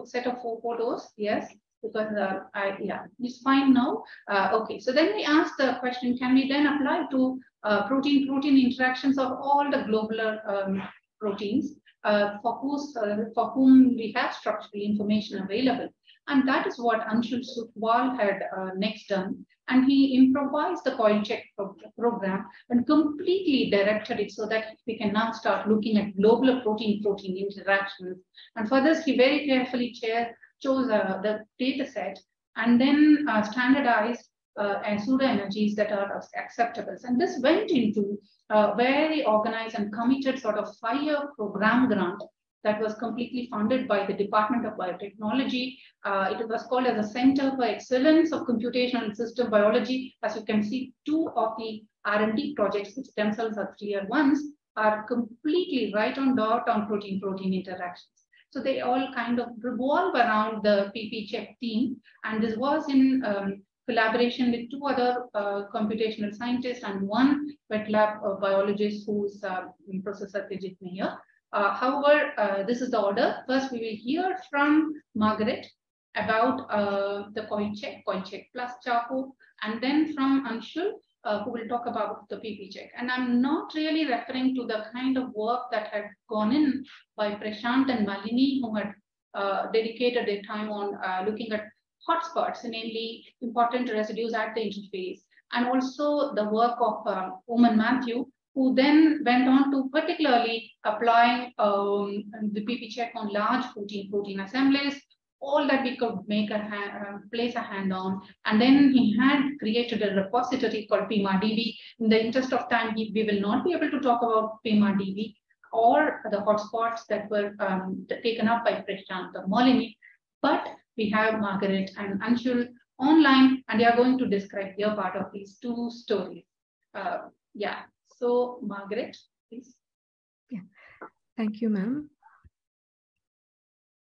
set of four photos? Yes, because uh, I, yeah, it's fine now. Uh, okay, so then we ask the question, can we then apply to uh, protein-protein interactions of all the globular um, proteins uh, for, whose, uh, for whom we have structural information available. And that is what Anshul Sukhwal had uh, next done. And he improvised the coil check pro program and completely directed it so that we can now start looking at global protein-protein interactions. And for this, he very carefully chose uh, the data set and then uh, standardized uh, and pseudo energies that are acceptable. And this went into a very organized and committed sort of five-year program grant that was completely funded by the Department of Biotechnology. Uh, it was called as a Center for Excellence of Computational System Biology. As you can see, two of the R&D projects, which themselves are three-year ones, are completely right on dot on protein-protein interactions. So they all kind of revolve around the PP-Check team. And this was in um, collaboration with two other uh, computational scientists and one wet lab uh, biologist who's uh, Professor Tejit Nair. Uh, however, uh, this is the order. First, we will hear from Margaret about uh, the coil check, coil check plus Chaho, and then from Anshul, uh, who will talk about the PP check. And I'm not really referring to the kind of work that had gone in by Prashant and Malini, who had uh, dedicated their time on uh, looking at hotspots, namely important residues at the interface, and also the work of um, Oommen Mathew, who then went on to particularly apply um, the PP check on large protein-protein assemblies, all that we could make a uh, place a hand on. And then he had created a repository called PIMA-DB. In the interest of time, we, will not be able to talk about PIMA-DB or the hotspots that were um, taken up by Prashant or Molini, but we have Margaret and Anshul online, and they are going to describe their part of these two stories. Uh, yeah, so Margaret, please. Yeah, thank you, ma'am.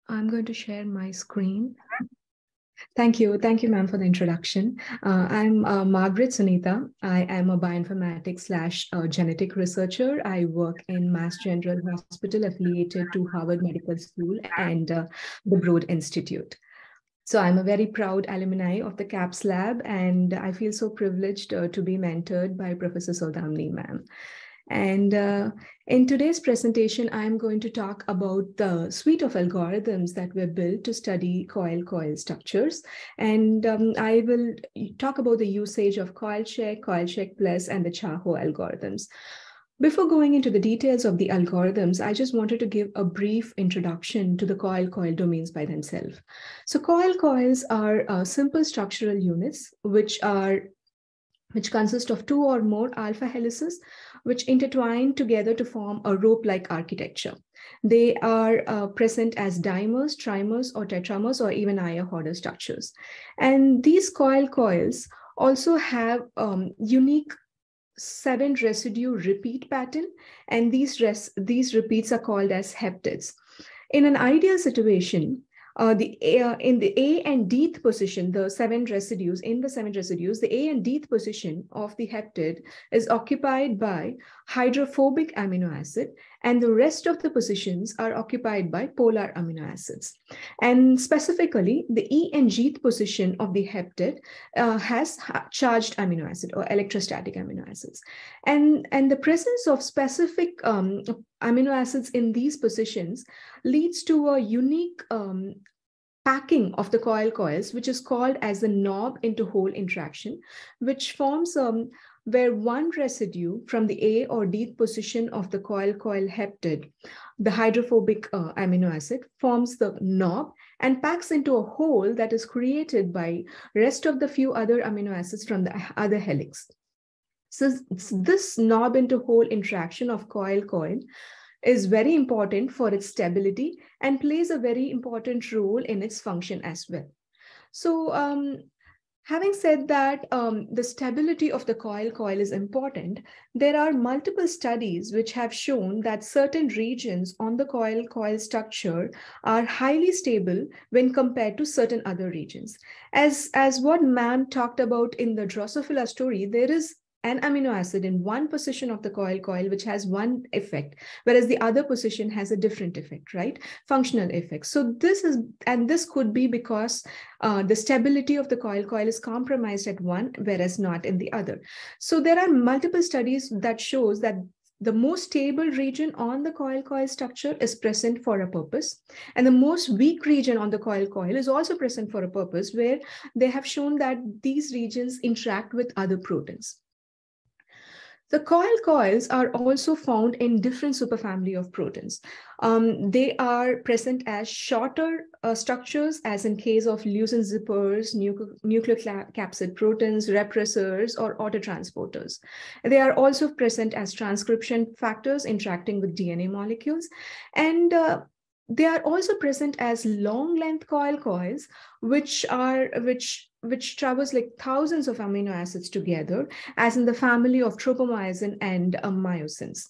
I'm going to share my screen. Thank you. Thank you, ma'am, for the introduction. Uh, I'm uh, Margaret Sunitha. I am a bioinformatics slash uh, genetic researcher. I work in Mass General Hospital affiliated to Harvard Medical School and uh, the Broad Institute. So I'm a very proud alumni of the CAPS lab, and I feel so privileged uh, to be mentored by Professor Sowdhamini, ma'am. And uh, in today's presentation, I'm going to talk about the suite of algorithms that were built to study coil-coil structures. And um, I will talk about the usage of coil check, coil check plus, and the Chaho algorithms. Before going into the details of the algorithms, I just wanted to give a brief introduction to the coil-coil domains by themselves. So coil-coils are uh, simple structural units which are which consist of two or more alpha helices, which intertwine together to form a rope-like architecture. They are uh, present as dimers, trimers, or tetramers, or even higher order structures. And these coil coils also have um, unique seven residue repeat pattern, and these, res these repeats are called as heptads. In an ideal situation, uh, the uh, in the A and Dth position, the seven residues, in the seven residues, the A and Dth position of the heptad is occupied by hydrophobic amino acid, and the rest of the positions are occupied by polar amino acids. And specifically, the E and G position of the heptad uh, has charged amino acid or electrostatic amino acids. And, and the presence of specific um, amino acids in these positions leads to a unique um, packing of the coil coils, which is called as the knob into hole interaction, which forms um, where one residue from the A or D position of the coil-coil heptad, the hydrophobic uh, amino acid, forms the knob and packs into a hole that is created by rest of the few other amino acids from the other helix. So this knob into hole interaction of coil-coil is very important for its stability and plays a very important role in its function as well. So um, having said that um, the stability of the coil coil is important, there are multiple studies which have shown that certain regions on the coil coil structure are highly stable when compared to certain other regions. As, as what ma'am talked about in the Drosophila story, there is an amino acid in one position of the coil coil, which has one effect, whereas the other position has a different effect, right? Functional effect. So this is, and this could be because uh, the stability of the coil coil is compromised at one, whereas not in the other. So there are multiple studies that shows that the most stable region on the coil-coil structure is present for a purpose. And the most weak region on the coil-coil is also present for a purpose where they have shown that these regions interact with other proteins. The coil coils are also found in different superfamily of proteins. Um, they are present as shorter uh, structures, as in case of leucine zippers, nucleocapsid proteins, repressors, or autotransporters. They are also present as transcription factors interacting with DNA molecules. And uh, they are also present as long length coil coils, which are which which travels like thousands of amino acids together, as in the family of tropomyosin and um, myosins.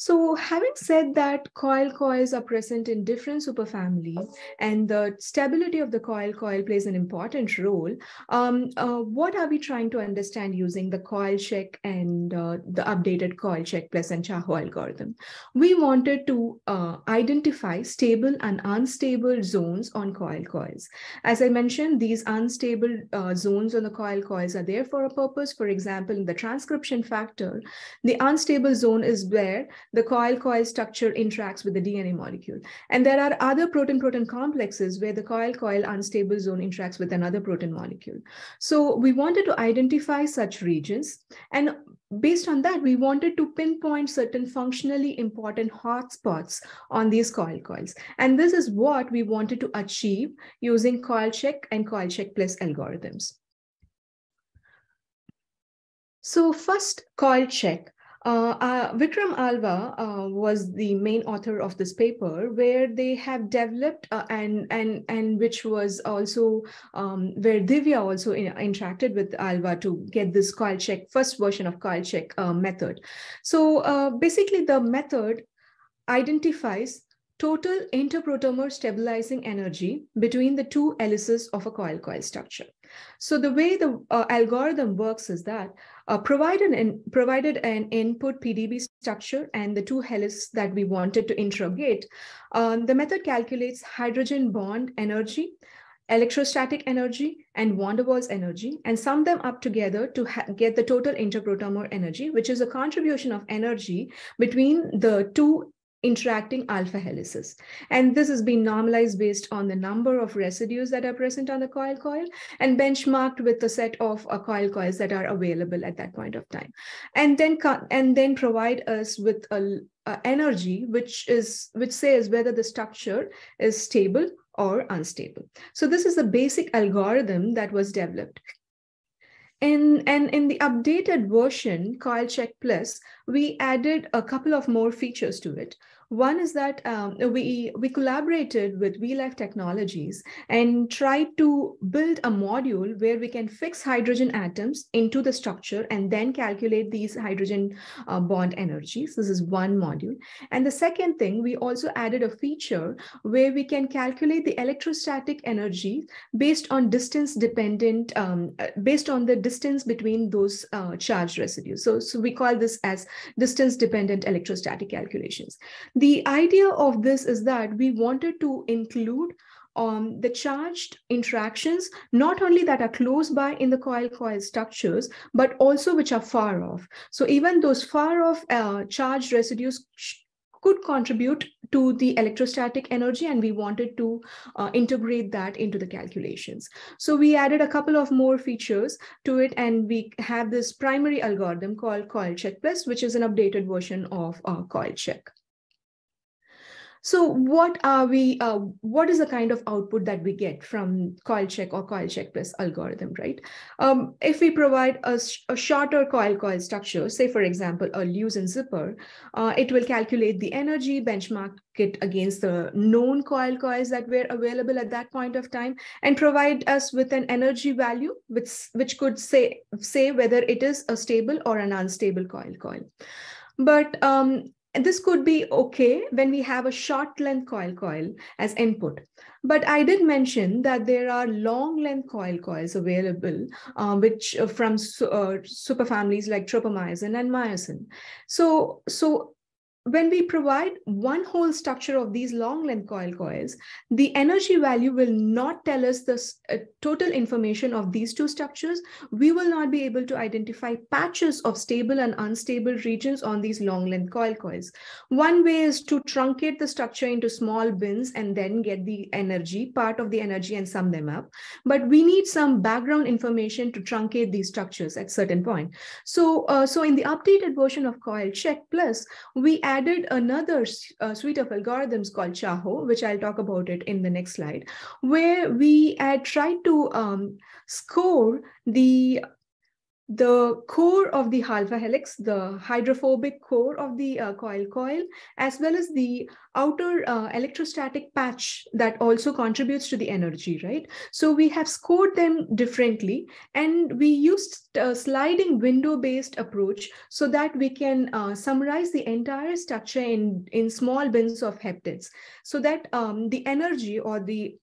So having said that, coil coils are present in different superfamilies and the stability of the coil coil plays an important role, um, uh, what are we trying to understand using the coil check and uh, the updated coil check plus and Chaho algorithm? We wanted to uh, identify stable and unstable zones on coil coils. As I mentioned, these unstable uh, zones on the coil coils are there for a purpose. For example, in the transcription factor, the unstable zone is where the coil-coil structure interacts with the DNA molecule. And there are other protein-protein complexes where the coil-coil unstable zone interacts with another protein molecule. So we wanted to identify such regions. And based on that, we wanted to pinpoint certain functionally important hotspots on these coil coils. And this is what we wanted to achieve using coil check and coil check plus algorithms. So first coil check. Uh, uh, Vikram Alva uh, was the main author of this paper, where they have developed uh, and and and which was also um, where Divya also in, interacted with Alva to get this coil check first version of coil check uh, method. So uh, basically, the method identifies total interprotomer stabilizing energy between the two helices of a coil-coil structure. So the way the uh, algorithm works is that uh, provided, an, provided an input PDB structure and the two helices that we wanted to interrogate, um, the method calculates hydrogen bond energy, electrostatic energy, and van der Waals energy, and sum them up together to get the total interprotomer energy, which is a contribution of energy between the two interacting alpha helices. And this has been normalized based on the number of residues that are present on the coil coil and benchmarked with the set of uh, coil coils that are available at that point of time. And then, and then provide us with a, a energy which is which says whether the structure is stable or unstable. So this is the basic algorithm that was developed. In, and in the updated version, Coil Check Plus, we added a couple of more features to it. One is that um, we, we collaborated with VLife Technologies and tried to build a module where we can fix hydrogen atoms into the structure and then calculate these hydrogen uh, bond energies. This is one module. And the second thing, we also added a feature where we can calculate the electrostatic energy based on distance dependent, um, uh, based on the distance between those uh, charged residues. So, so we call this as distance dependent electrostatic calculations. The idea of this is that we wanted to include um, the charged interactions, not only that are close by in the coil-coil structures, but also which are far off. So even those far off uh, charged residues could contribute to the electrostatic energy and we wanted to uh, integrate that into the calculations. So we added a couple of more features to it and we have this primary algorithm called coil check plus, which is an updated version of uh, coil check. So what are we, uh, what is the kind of output that we get from coil check or coil check plus algorithm, right? Um, if we provide a, a, shorter coil coil structure, say for example, a leucine zipper, uh, it will calculate the energy, benchmark it against the known coil coils that were available at that point of time and provide us with an energy value which, which could say, say whether it is a stable or an unstable coil coil. But um, this could be okay when we have a short length coil coil as input. But I did mention that there are long length coil coils available, uh, which uh, from uh, superfamilies like tropomyosin and myosin. So, so when we provide one whole structure of these long length coil coils, the energy value will not tell us the uh, total information of these two structures. We will not be able to identify patches of stable and unstable regions on these long length coil coils. One way is to truncate the structure into small bins and then get the energy, part of the energy and sum them up. But we need some background information to truncate these structures at certain point. So, uh, so in the updated version of Coil Check Plus, we added another uh, suite of algorithms called Chaho, which I'll talk about it in the next slide, where we had tried to um, score the the core of the alpha helix, the hydrophobic core of the uh, coil coil, as well as the outer uh, electrostatic patch that also contributes to the energy, right? So we have scored them differently and we used a sliding window-based approach so that we can uh, summarize the entire structure in, in small bins of heptads so that um, the energy or the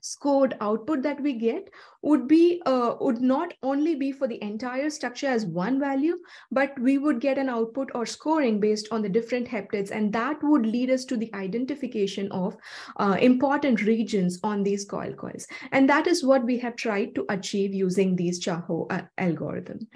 scored output that we get would be uh, would not only be for the entire structure as one value but we would get an output or scoring based on the different heptads and that would lead us to the identification of uh, important regions on these coil coils. And that is what we have tried to achieve using these chaho uh, algorithm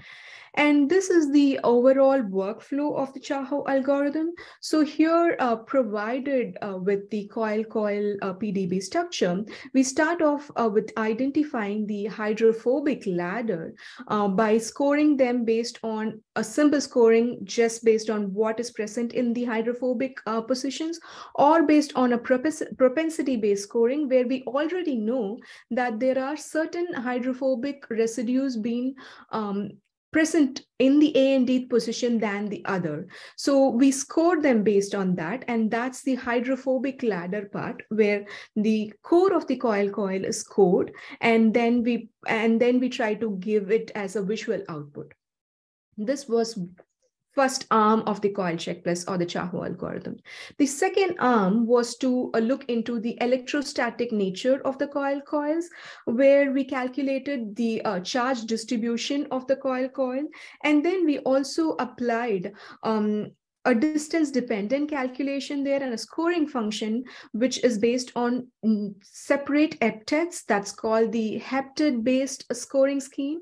and this is the overall workflow of the Chaho algorithm. So here, uh, provided uh, with the coil-coil uh, PDB structure, we start off uh, with identifying the hydrophobic ladder uh, by scoring them based on a simple scoring just based on what is present in the hydrophobic uh, positions or based on a propensity-based scoring where we already know that there are certain hydrophobic residues being um, present in the A and D position than the other. So we score them based on that. And that's the hydrophobic ladder part where the core of the coil coil is scored. And then we and then we try to give it as a visual output. This was first arm of the coil check plus or the Chaho algorithm. The second arm was to uh, look into the electrostatic nature of the coil coils, where we calculated the uh, charge distribution of the coil coil. And then we also applied um, a distance dependent calculation there and a scoring function which is based on mm, separate heptads that's called the heptad based scoring scheme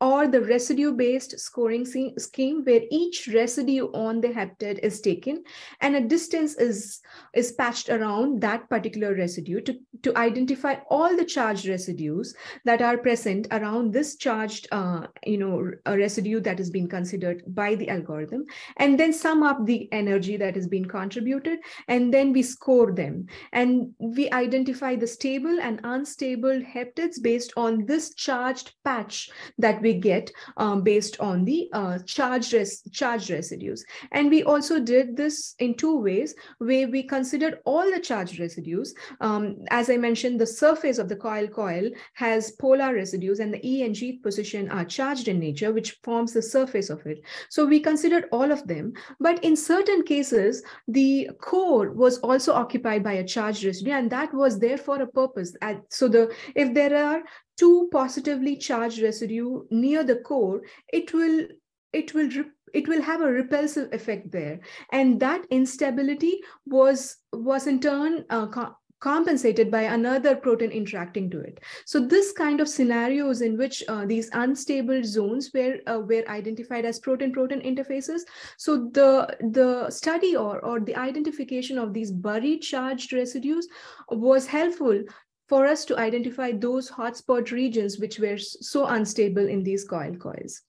or the residue-based scoring scheme where each residue on the heptad is taken and a distance is, is patched around that particular residue to, to identify all the charged residues that are present around this charged uh, you know, residue that is being considered by the algorithm, and then sum up the energy that is being contributed, and then we score them. And we identify the stable and unstable heptads based on this charged patch that we we get um, based on the uh, charge, res charge residues. And we also did this in two ways, where we considered all the charge residues. Um, as I mentioned, the surface of the coil coil has polar residues and the E and G position are charged in nature, which forms the surface of it. So we considered all of them. But in certain cases, the core was also occupied by a charged residue, and that was there for a purpose. So the if there are two positively charged residue near the core, it will it will it will have a repulsive effect there, and that instability was was in turn uh, co compensated by another protein interacting to it. So this kind of scenarios in which uh, these unstable zones were uh, were identified as protein-protein interfaces. So the the study or or the identification of these buried charged residues was helpful for us to identify those hotspot regions which were so unstable in these coil coils.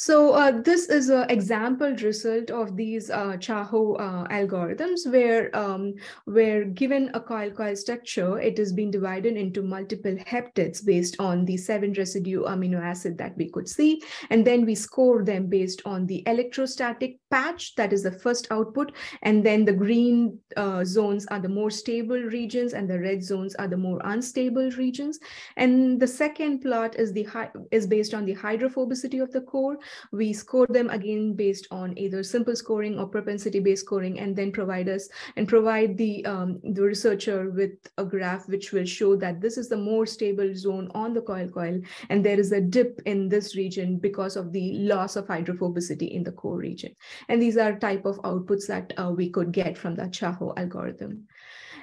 So uh, this is an example result of these uh, Chaho uh, algorithms where, um, where given a coil-coil structure, it has been divided into multiple heptads based on the seven residue amino acid that we could see. And then we score them based on the electrostatic patch, that is the first output. And then the green uh, zones are the more stable regions and the red zones are the more unstable regions. And the second plot is, the is based on the hydrophobicity of the core We score them again based on either simple scoring or propensity-based scoring, and then provide us and provide the, um, the researcher with a graph which will show that this is the more stable zone on the coil coil, and there is a dip in this region because of the loss of hydrophobicity in the core region. And these are type of outputs that uh, we could get from the Chaho algorithm.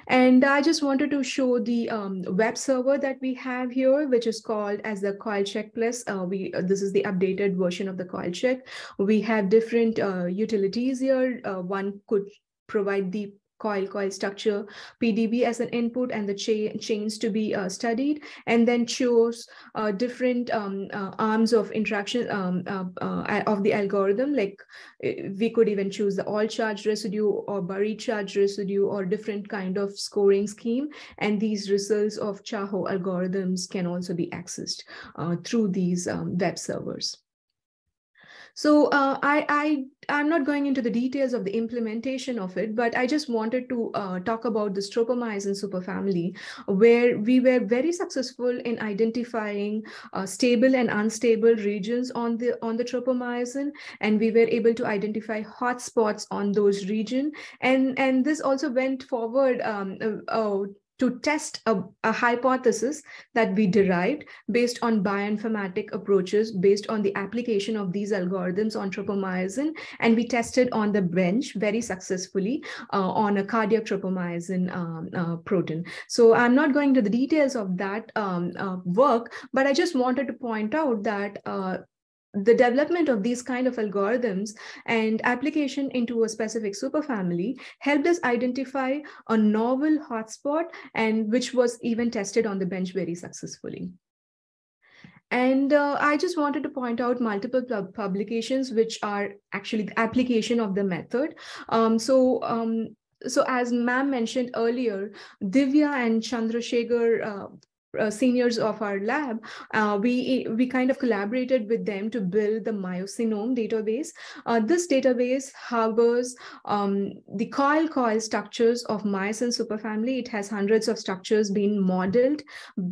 And I just wanted to show the um, web server that we have here, which is called as the CoilCheck Plus. Uh, we uh, this is the updated version of the CoilCheck. We have different uh, utilities here. Uh, one could provide the coil coil structure pdb as an input and the cha chains to be uh, studied and then choose uh, different um, uh, arms of interaction um, uh, uh, of the algorithm. Like eh, we could even choose the all charge residue or buried charge residue or different kind of scoring scheme and these results of chaho algorithms can also be accessed uh, through these um, web servers so uh, I, I, I'm not going into the details of the implementation of it, but I just wanted to uh, talk about the tropomyosin superfamily, where we were very successful in identifying uh, stable and unstable regions on the on the tropomyosin, and we were able to identify hotspots on those regions. And and this also went forward um, uh, to test a, a, hypothesis that we derived based on bioinformatic approaches, based on the application of these algorithms on tropomyosin. And we tested on the bench very successfully uh, on a cardiac tropomyosin um, uh, protein. So I'm not going to the details of that um, uh, work, but I just wanted to point out that uh, the development of these kind of algorithms and application into a specific superfamily helped us identify a novel hotspot and which was even tested on the bench very successfully. And uh, I just wanted to point out multiple pub publications which are actually the application of the method. Um, so um, so as ma'am mentioned earlier, Divya and Chandrasekhar uh, uh, seniors of our lab, uh, we, we kind of collaborated with them to build the myosinome database. Uh, this database harbors um, the coil-coil structures of myosin superfamily. It has hundreds of structures being modeled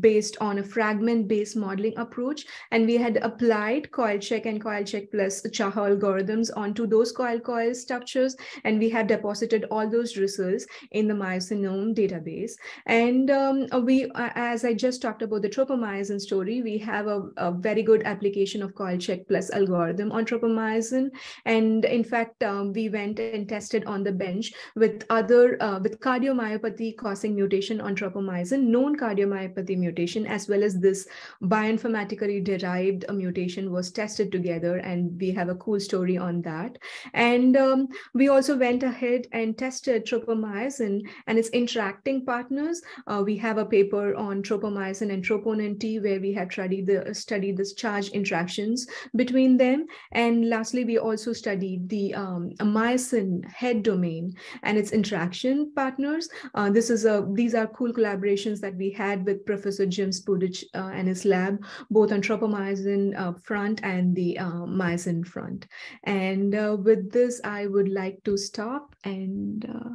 based on a fragment-based modeling approach. And we had applied coil check and coil check plus Chaho algorithms onto those coil-coil structures. And we have deposited all those results in the myosinome database. And um, we, as I just just talked about the tropomyosin story, we have a, a very good application of CoilCheck plus algorithm on tropomyosin. And in fact, um, we went and tested on the bench with other, uh, with cardiomyopathy causing mutation on tropomyosin, known cardiomyopathy mutation, as well as this bioinformatically derived mutation was tested together. And we have a cool story on that. And um, we also went ahead and tested tropomyosin and its interacting partners. Uh, we have a paper on tropomyosin tropomyosin and troponin T, where we have studied the studied this charge interactions between them. And lastly, we also studied the um, myosin head domain and its interaction partners. Uh, this is a these are cool collaborations that we had with Professor Jim Spudich uh, and his lab, both on tropomyosin uh, front and the uh, myosin front. And uh, with this, I would like to stop and. Uh,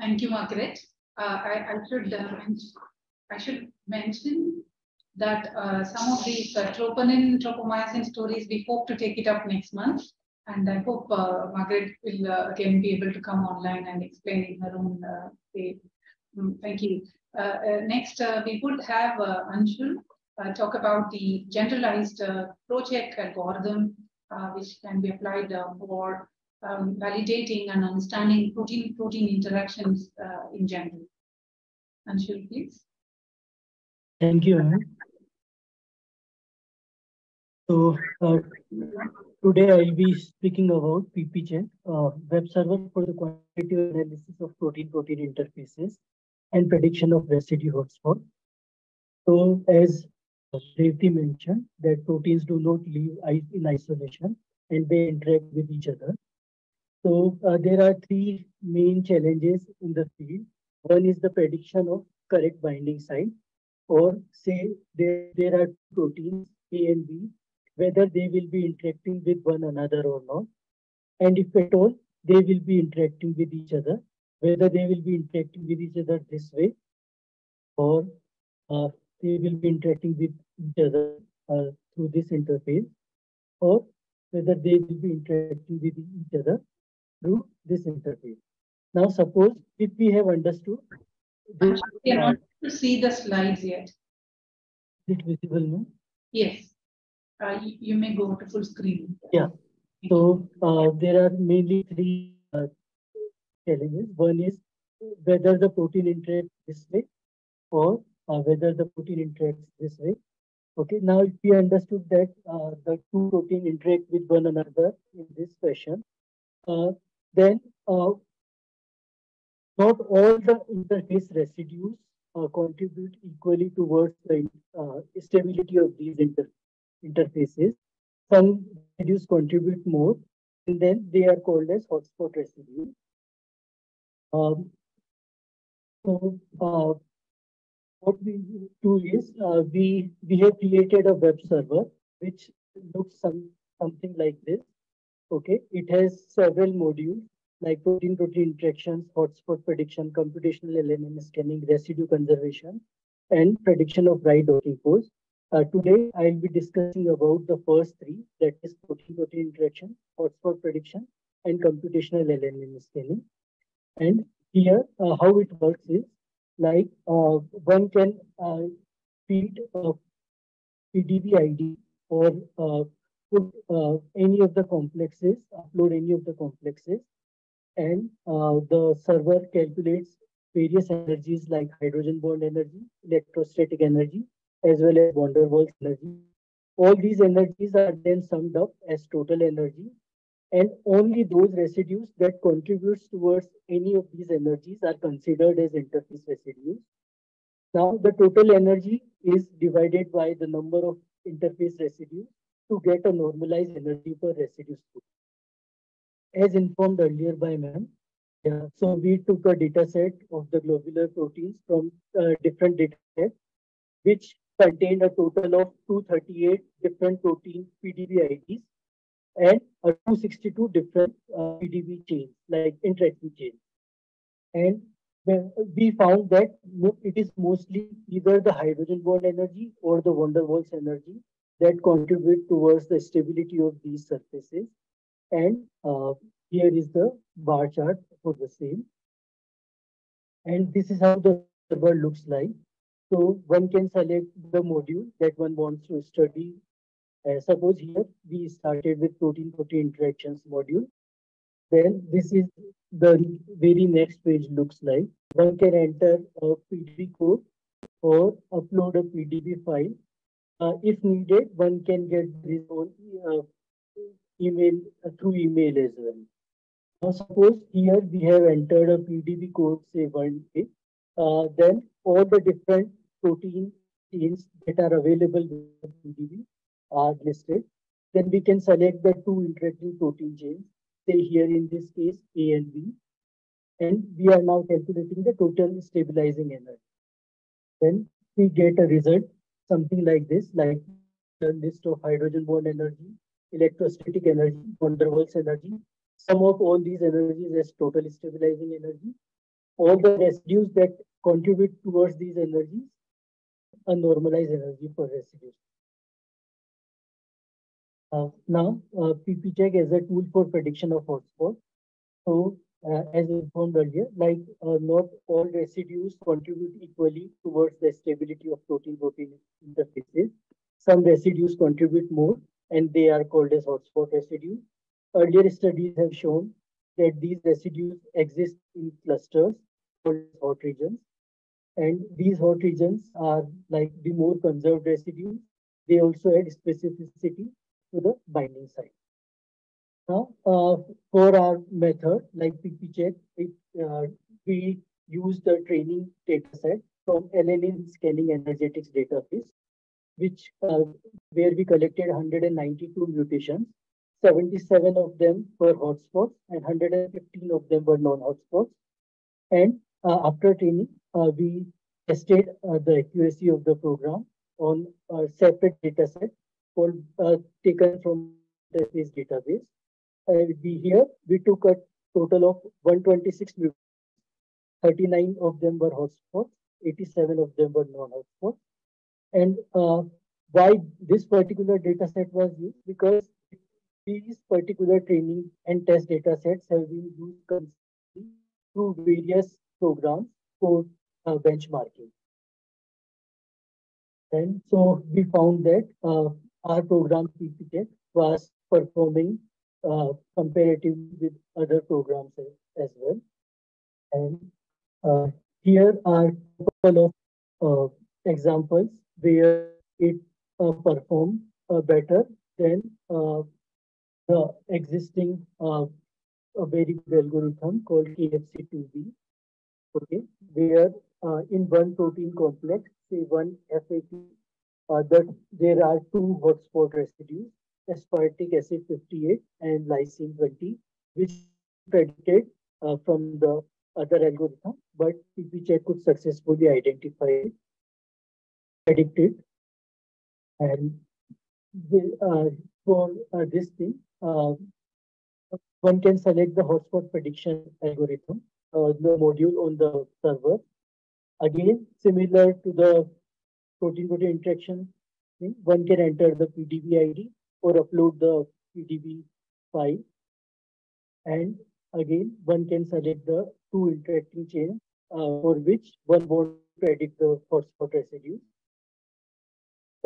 Thank you, Margaret. Uh, I, I, should uh, I should mention that uh, some of these uh, troponin, tropomyosin stories, we hope to take it up next month. And I hope uh, Margaret will uh, again be able to come online and explain in her own uh, way. Mm, thank you. Uh, next, we would have Anshul talk about the generalized project algorithm, which can be applied for um, validating and understanding protein-protein interactions in general. Anshul, please. Thank you. So uh, today I'll be speaking about PPGen, uh, web server for the quantitative analysis of protein-protein interfaces and prediction of residue hotspot. So as Revathy mentioned, that proteins do not live in isolation and they interact with each other. So uh, there are three main challenges in the field. One is the prediction of correct binding site or say there, there are proteins A and B, whether they will be interacting with one another or not. And if at all, they will be interacting with each other, whether they will be interacting with each other this way or uh, they will be interacting with each other uh, through this interface. or whether they will be interacting with each other through this interface. Now, suppose if we have understood this, we are not to see the slides yet. Is it visible now? Yes. Uh, you, you, may go to full screen. Yeah. So uh, there are mainly three uh, challenges. One is whether the protein interacts this way or uh, whether the protein interacts this way. Okay, now if we understood that uh, the two protein interact with one another in this fashion, uh, then uh, not all the interface residues uh, contribute equally towards the uh, stability of these inter interfaces. Some residues contribute more, and then they are called as hotspot residues. Um, so uh, what we do is uh, we we have created a web server which looks some something like this. Okay, it has several modules like protein-protein interactions, hotspot prediction, computational alanine scanning, residue conservation, and prediction of right docking pose. Uh, today, I will be discussing about the first three, that is protein-protein interaction, hotspot prediction, and computational alanine scanning. And here, uh, how it works is, like uh, one can uh, feed a PDB ID or uh, put uh, any of the complexes, upload any of the complexes, and uh, the server calculates various energies like hydrogen bond energy, electrostatic energy, as well as van der Waals energy. All these energies are then summed up as total energy and only those residues that contributes towards any of these energies are considered as interface residues. Now the total energy is divided by the number of interface residues to get a normalized energy per residue as informed earlier by ma'am. Yeah, so we took a data set of the globular proteins from uh, different data sets, which contained a total of 238 different protein PDB IDs and 262 different uh, PDB chains, like interacting chains. And we found that it is mostly either the hydrogen bond energy or the van der Waals energy that contribute towards the stability of these surfaces. And uh, here is the bar chart for the same. And this is how the server looks like. So one can select the module that one wants to study. Uh, suppose here we started with protein-protein interactions module. Then this is the very next page looks like. One can enter a PDB code or upload a PDB file. Uh, if needed, one can get this on uh, email uh, through email as well. Now suppose here we have entered a PDB code, say one day, uh, then all the different protein genes that are available with PDB are listed. Then we can select the two interacting protein genes, say here in this case A and B, and we are now calculating the total stabilizing energy. Then we get a result, something like this, like the list of hydrogen bond energy, electrostatic energy, van der Waals energy. Sum of all these energies as total stabilizing energy. All the residues that contribute towards these energies, a normalized energy for residues. Uh, now, uh, PPCheck is a tool for prediction of hotspot. So, uh, as informed earlier, like uh, not all residues contribute equally towards the stability of protein-protein interfaces. Some residues contribute more, and they are called as hotspot residues. Earlier studies have shown that these residues exist in clusters called hot regions. And these hot regions are like the more conserved residues. They also add specificity to the binding site. Now, uh, for our method, like PPCheck, it, uh, we use the training data set from alanine scanning energetics database which uh, where we collected 192 mutations. 77 of them were hotspots and 115 of them were non-hotspots. And uh, after training, uh, we tested uh, the accuracy of the program on a separate data set called uh, taken from this database. we here we took a total of 126 mutations. 39 of them were hotspots, 87 of them were non-hotspots. And uh, why this particular data set was used? Because these particular training and test data sets have been used through various programs for uh, benchmarking. And so we found that uh, our program PPCheck was performing uh, comparatively with other programs as, as well. And uh, here are a couple of uh, examples where it uh, uh, better than uh, the existing uh, very good algorithm called KFC2B. Okay, where in one protein complex, say one uh, that there are two hotspot residues, aspartic acid 58 and lysine 20, which predicted from the other algorithm, but PPCheck could successfully identify it, predict it, and the, uh, for uh, this thing, uh, one can select the hotspot prediction algorithm, the module on the server. Again, similar to the protein-protein interaction thing, one can enter the PDB ID or upload the PDB file. And again, one can select the two interacting chains uh, for which one wants to predict the hotspot residues.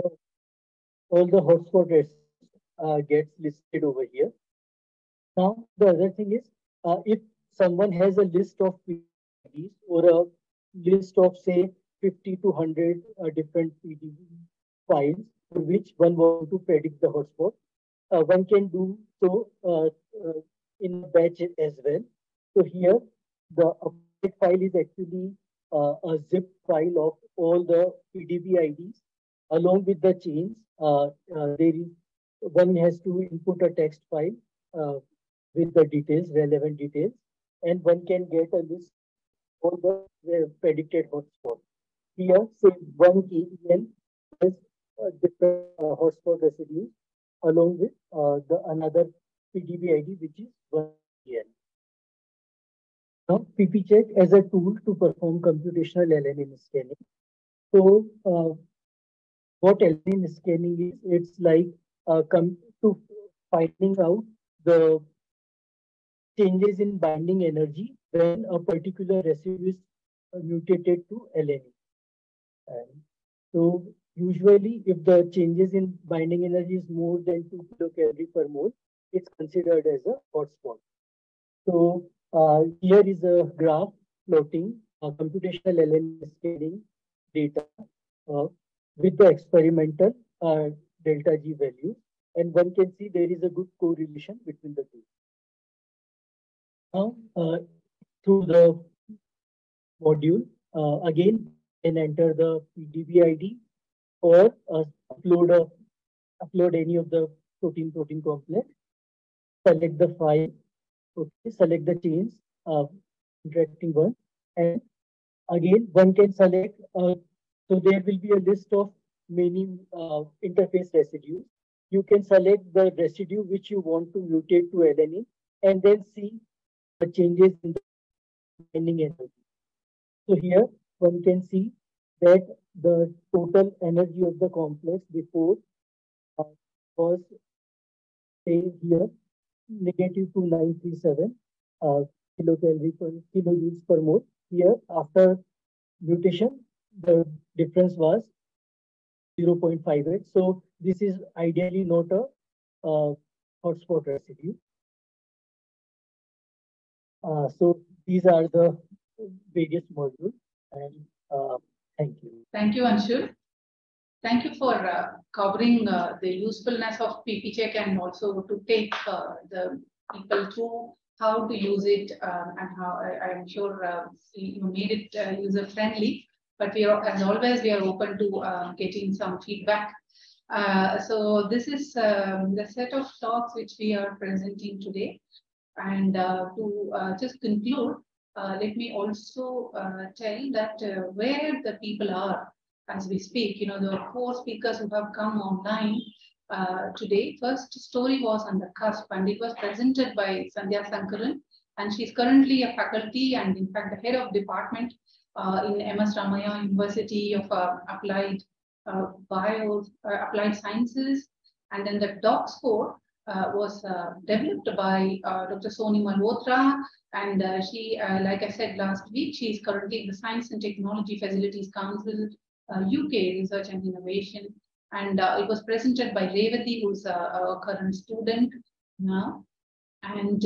So all the hotspot uh, gets listed over here. Now, the other thing is, uh, if someone has a list of PDBs or a list of, say, 50 to 100 uh, different PDB files for which one want to predict the hotspot, uh, one can do so uh, uh, in batch as well. So here, the update file is actually uh, a zip file of all the PDB IDs along with the chains. there is one has to input a text file with the details, relevant details, and one can get a list of the, predicted hotspot. Here, say one KEN has uh, different uh, hotspot residues along with uh, the another PDB ID, which is one KN. Now, PPCheck as a tool to perform computational alanine scanning. So, uh, what alanine scanning is, it's like uh, come to finding out the changes in binding energy when a particular residue is mutated to alanine. And so usually if the changes in binding energy is more than 2 kilocalorie per mole, it's considered as a hotspot. So uh, here is a graph plotting uh, computational alanine scaling data uh, with the experimental uh, delta G value. And one can see there is a good correlation between the two. Now, uh, through the module, uh, again, can enter the PDB ID or uh, upload a, upload any of the protein protein complex, select the file, okay, select the chains, uh, interacting one, and again one can select. Uh, so there will be a list of many uh, interface residues. You can select the residue which you want to mutate to alanine, and then see the changes in the binding energy. So here one can see that the total energy of the complex before uh, was say here negative 2937 uh, kilocalorie per kilojoules per mole. Here after mutation, the difference was 0.58. So this is ideally not a uh, hotspot residue. Uh, so these are the various modules and uh, thank you. Thank you, Anshul. Thank you for uh, covering uh, the usefulness of PPCheck and also to take uh, the people through how to use it um, and how I, am sure you made it user friendly. But we are, as always, we are open to getting some feedback. so this is um, the set of talks which we are presenting today. And uh, to uh, just conclude, uh, let me also tell that where the people are as we speak, you know, are four speakers who have come online uh, today. First story was on the CUSP and it was presented by Sandhya Sankaran and she's currently a faculty and in fact the head of department uh, in MS Ramaiah University of uh, Applied Bio, Applied Sciences. And then the DOCKSCORE uh, was uh, developed by uh, Dr. Sony Malhotra. And uh, she, uh, like I said last week, she is currently in the Science and Technology Facilities Council, UK Research and Innovation. And it was presented by Revathy, who's a, current student now. And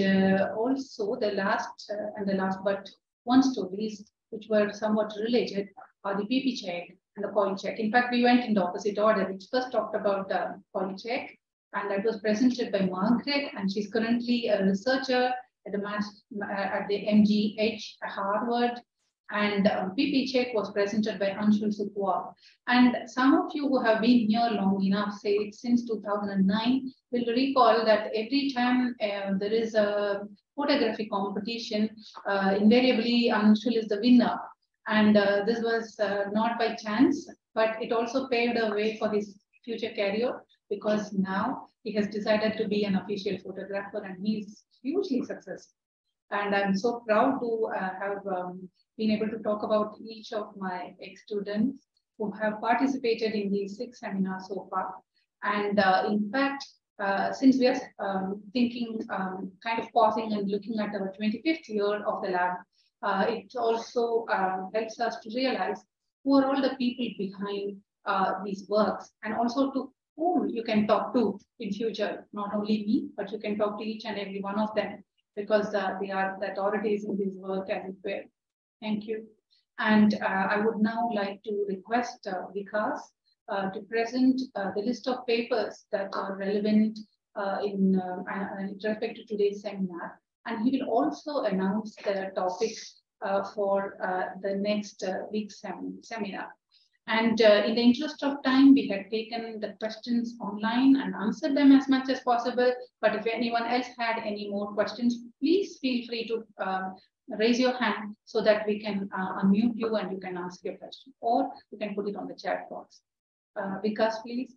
also the last and the last but one stories which were somewhat related are the PPCheck and the coil check. In fact, we went in the opposite order. We first talked about the uh, check, and that was presented by Margaret, and she's currently a researcher at the, uh, at the MGH Harvard. And um, PPCheck was presented by Anshul Sukhwal. And some of you who have been here long enough, say since 2009, will recall that every time uh, there is a photography competition, uh, invariably Anshul is the winner. And uh, this was uh, not by chance, but it also paved a way for his future career because now he has decided to be an official photographer and he's hugely successful. And I'm so proud to uh, have um, been able to talk about each of my ex-students who have participated in these six seminars so far. And uh, in fact, uh, since we are um, thinking, um, kind of pausing and looking at our 25th year of the lab, uh, it also uh, helps us to realize who are all the people behind uh, these works and also to whom you can talk to in future, not only me, but you can talk to each and every one of them because uh, they are the authorities in this work as it were. Thank you. And uh, I would now like to request uh, Vikas uh, to present uh, the list of papers that are relevant uh, in respect to today's seminar. And he will also announce the topics for the next week's sem seminar. And uh, in the interest of time, we had taken the questions online and answered them as much as possible. But if anyone else had any more questions, please feel free to uh, raise your hand so that we can uh, unmute you and you can ask your question. Or you can put it on the chat box. Uh, please.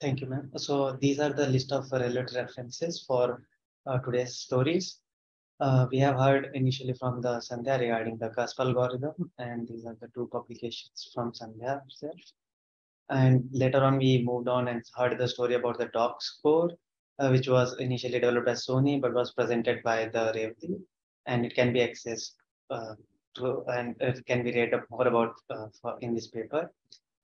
Thank you, ma'am. So these are the list of related references for uh, today's stories. Uh, we have heard initially from the Sandhya regarding the CUSP algorithm, and these are the two publications from Sandhya herself. And later on, we moved on and heard the story about the DOCKSCORE, uh, which was initially developed by Sony but was presented by the Revathy, and it can be accessed uh, to, and it can be read up more about uh, for, in this paper.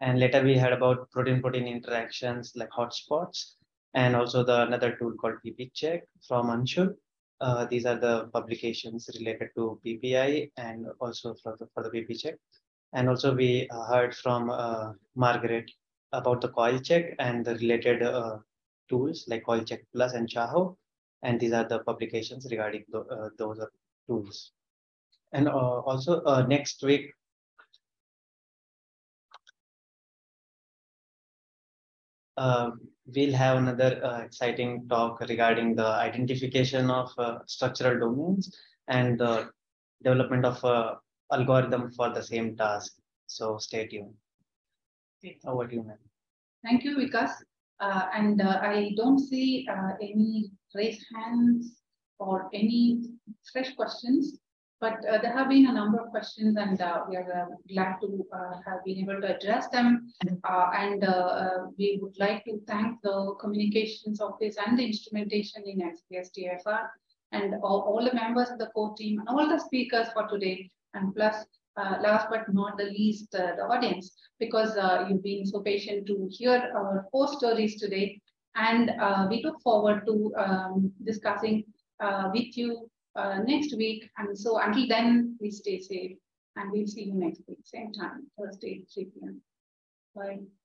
And later we heard about protein-protein interactions like hotspots, and also the another tool called PPCheck from Anshul uh, these are the publications related to PPI and also for the, for the PPCheck. And also we uh, heard from Margaret about the coil check and the related uh, tools like coil check plus and Chaho. And these are the publications regarding the, uh, those tools. And uh, also next week, um, we'll have another uh, exciting talk regarding the identification of uh, structural domains and the development of a algorithm for the same task. So stay tuned. Over to you, ma'am. Thank you, Vikas. Uh, and uh, I don't see uh, any raised hands or any fresh questions. But uh, there have been a number of questions and uh, we are uh, glad to have been able to address them. And we would like to thank the communications office and the instrumentation in XPSTFR and all, all, the members of the core team and all the speakers for today. And plus, Uh, last but not the least, uh, the audience, because uh, you've been so patient to hear our four stories today. And we look forward to um, discussing with you uh, next week. And so until then, we stay safe and we'll see you next week, same time, Thursday, 3 p.m. Bye.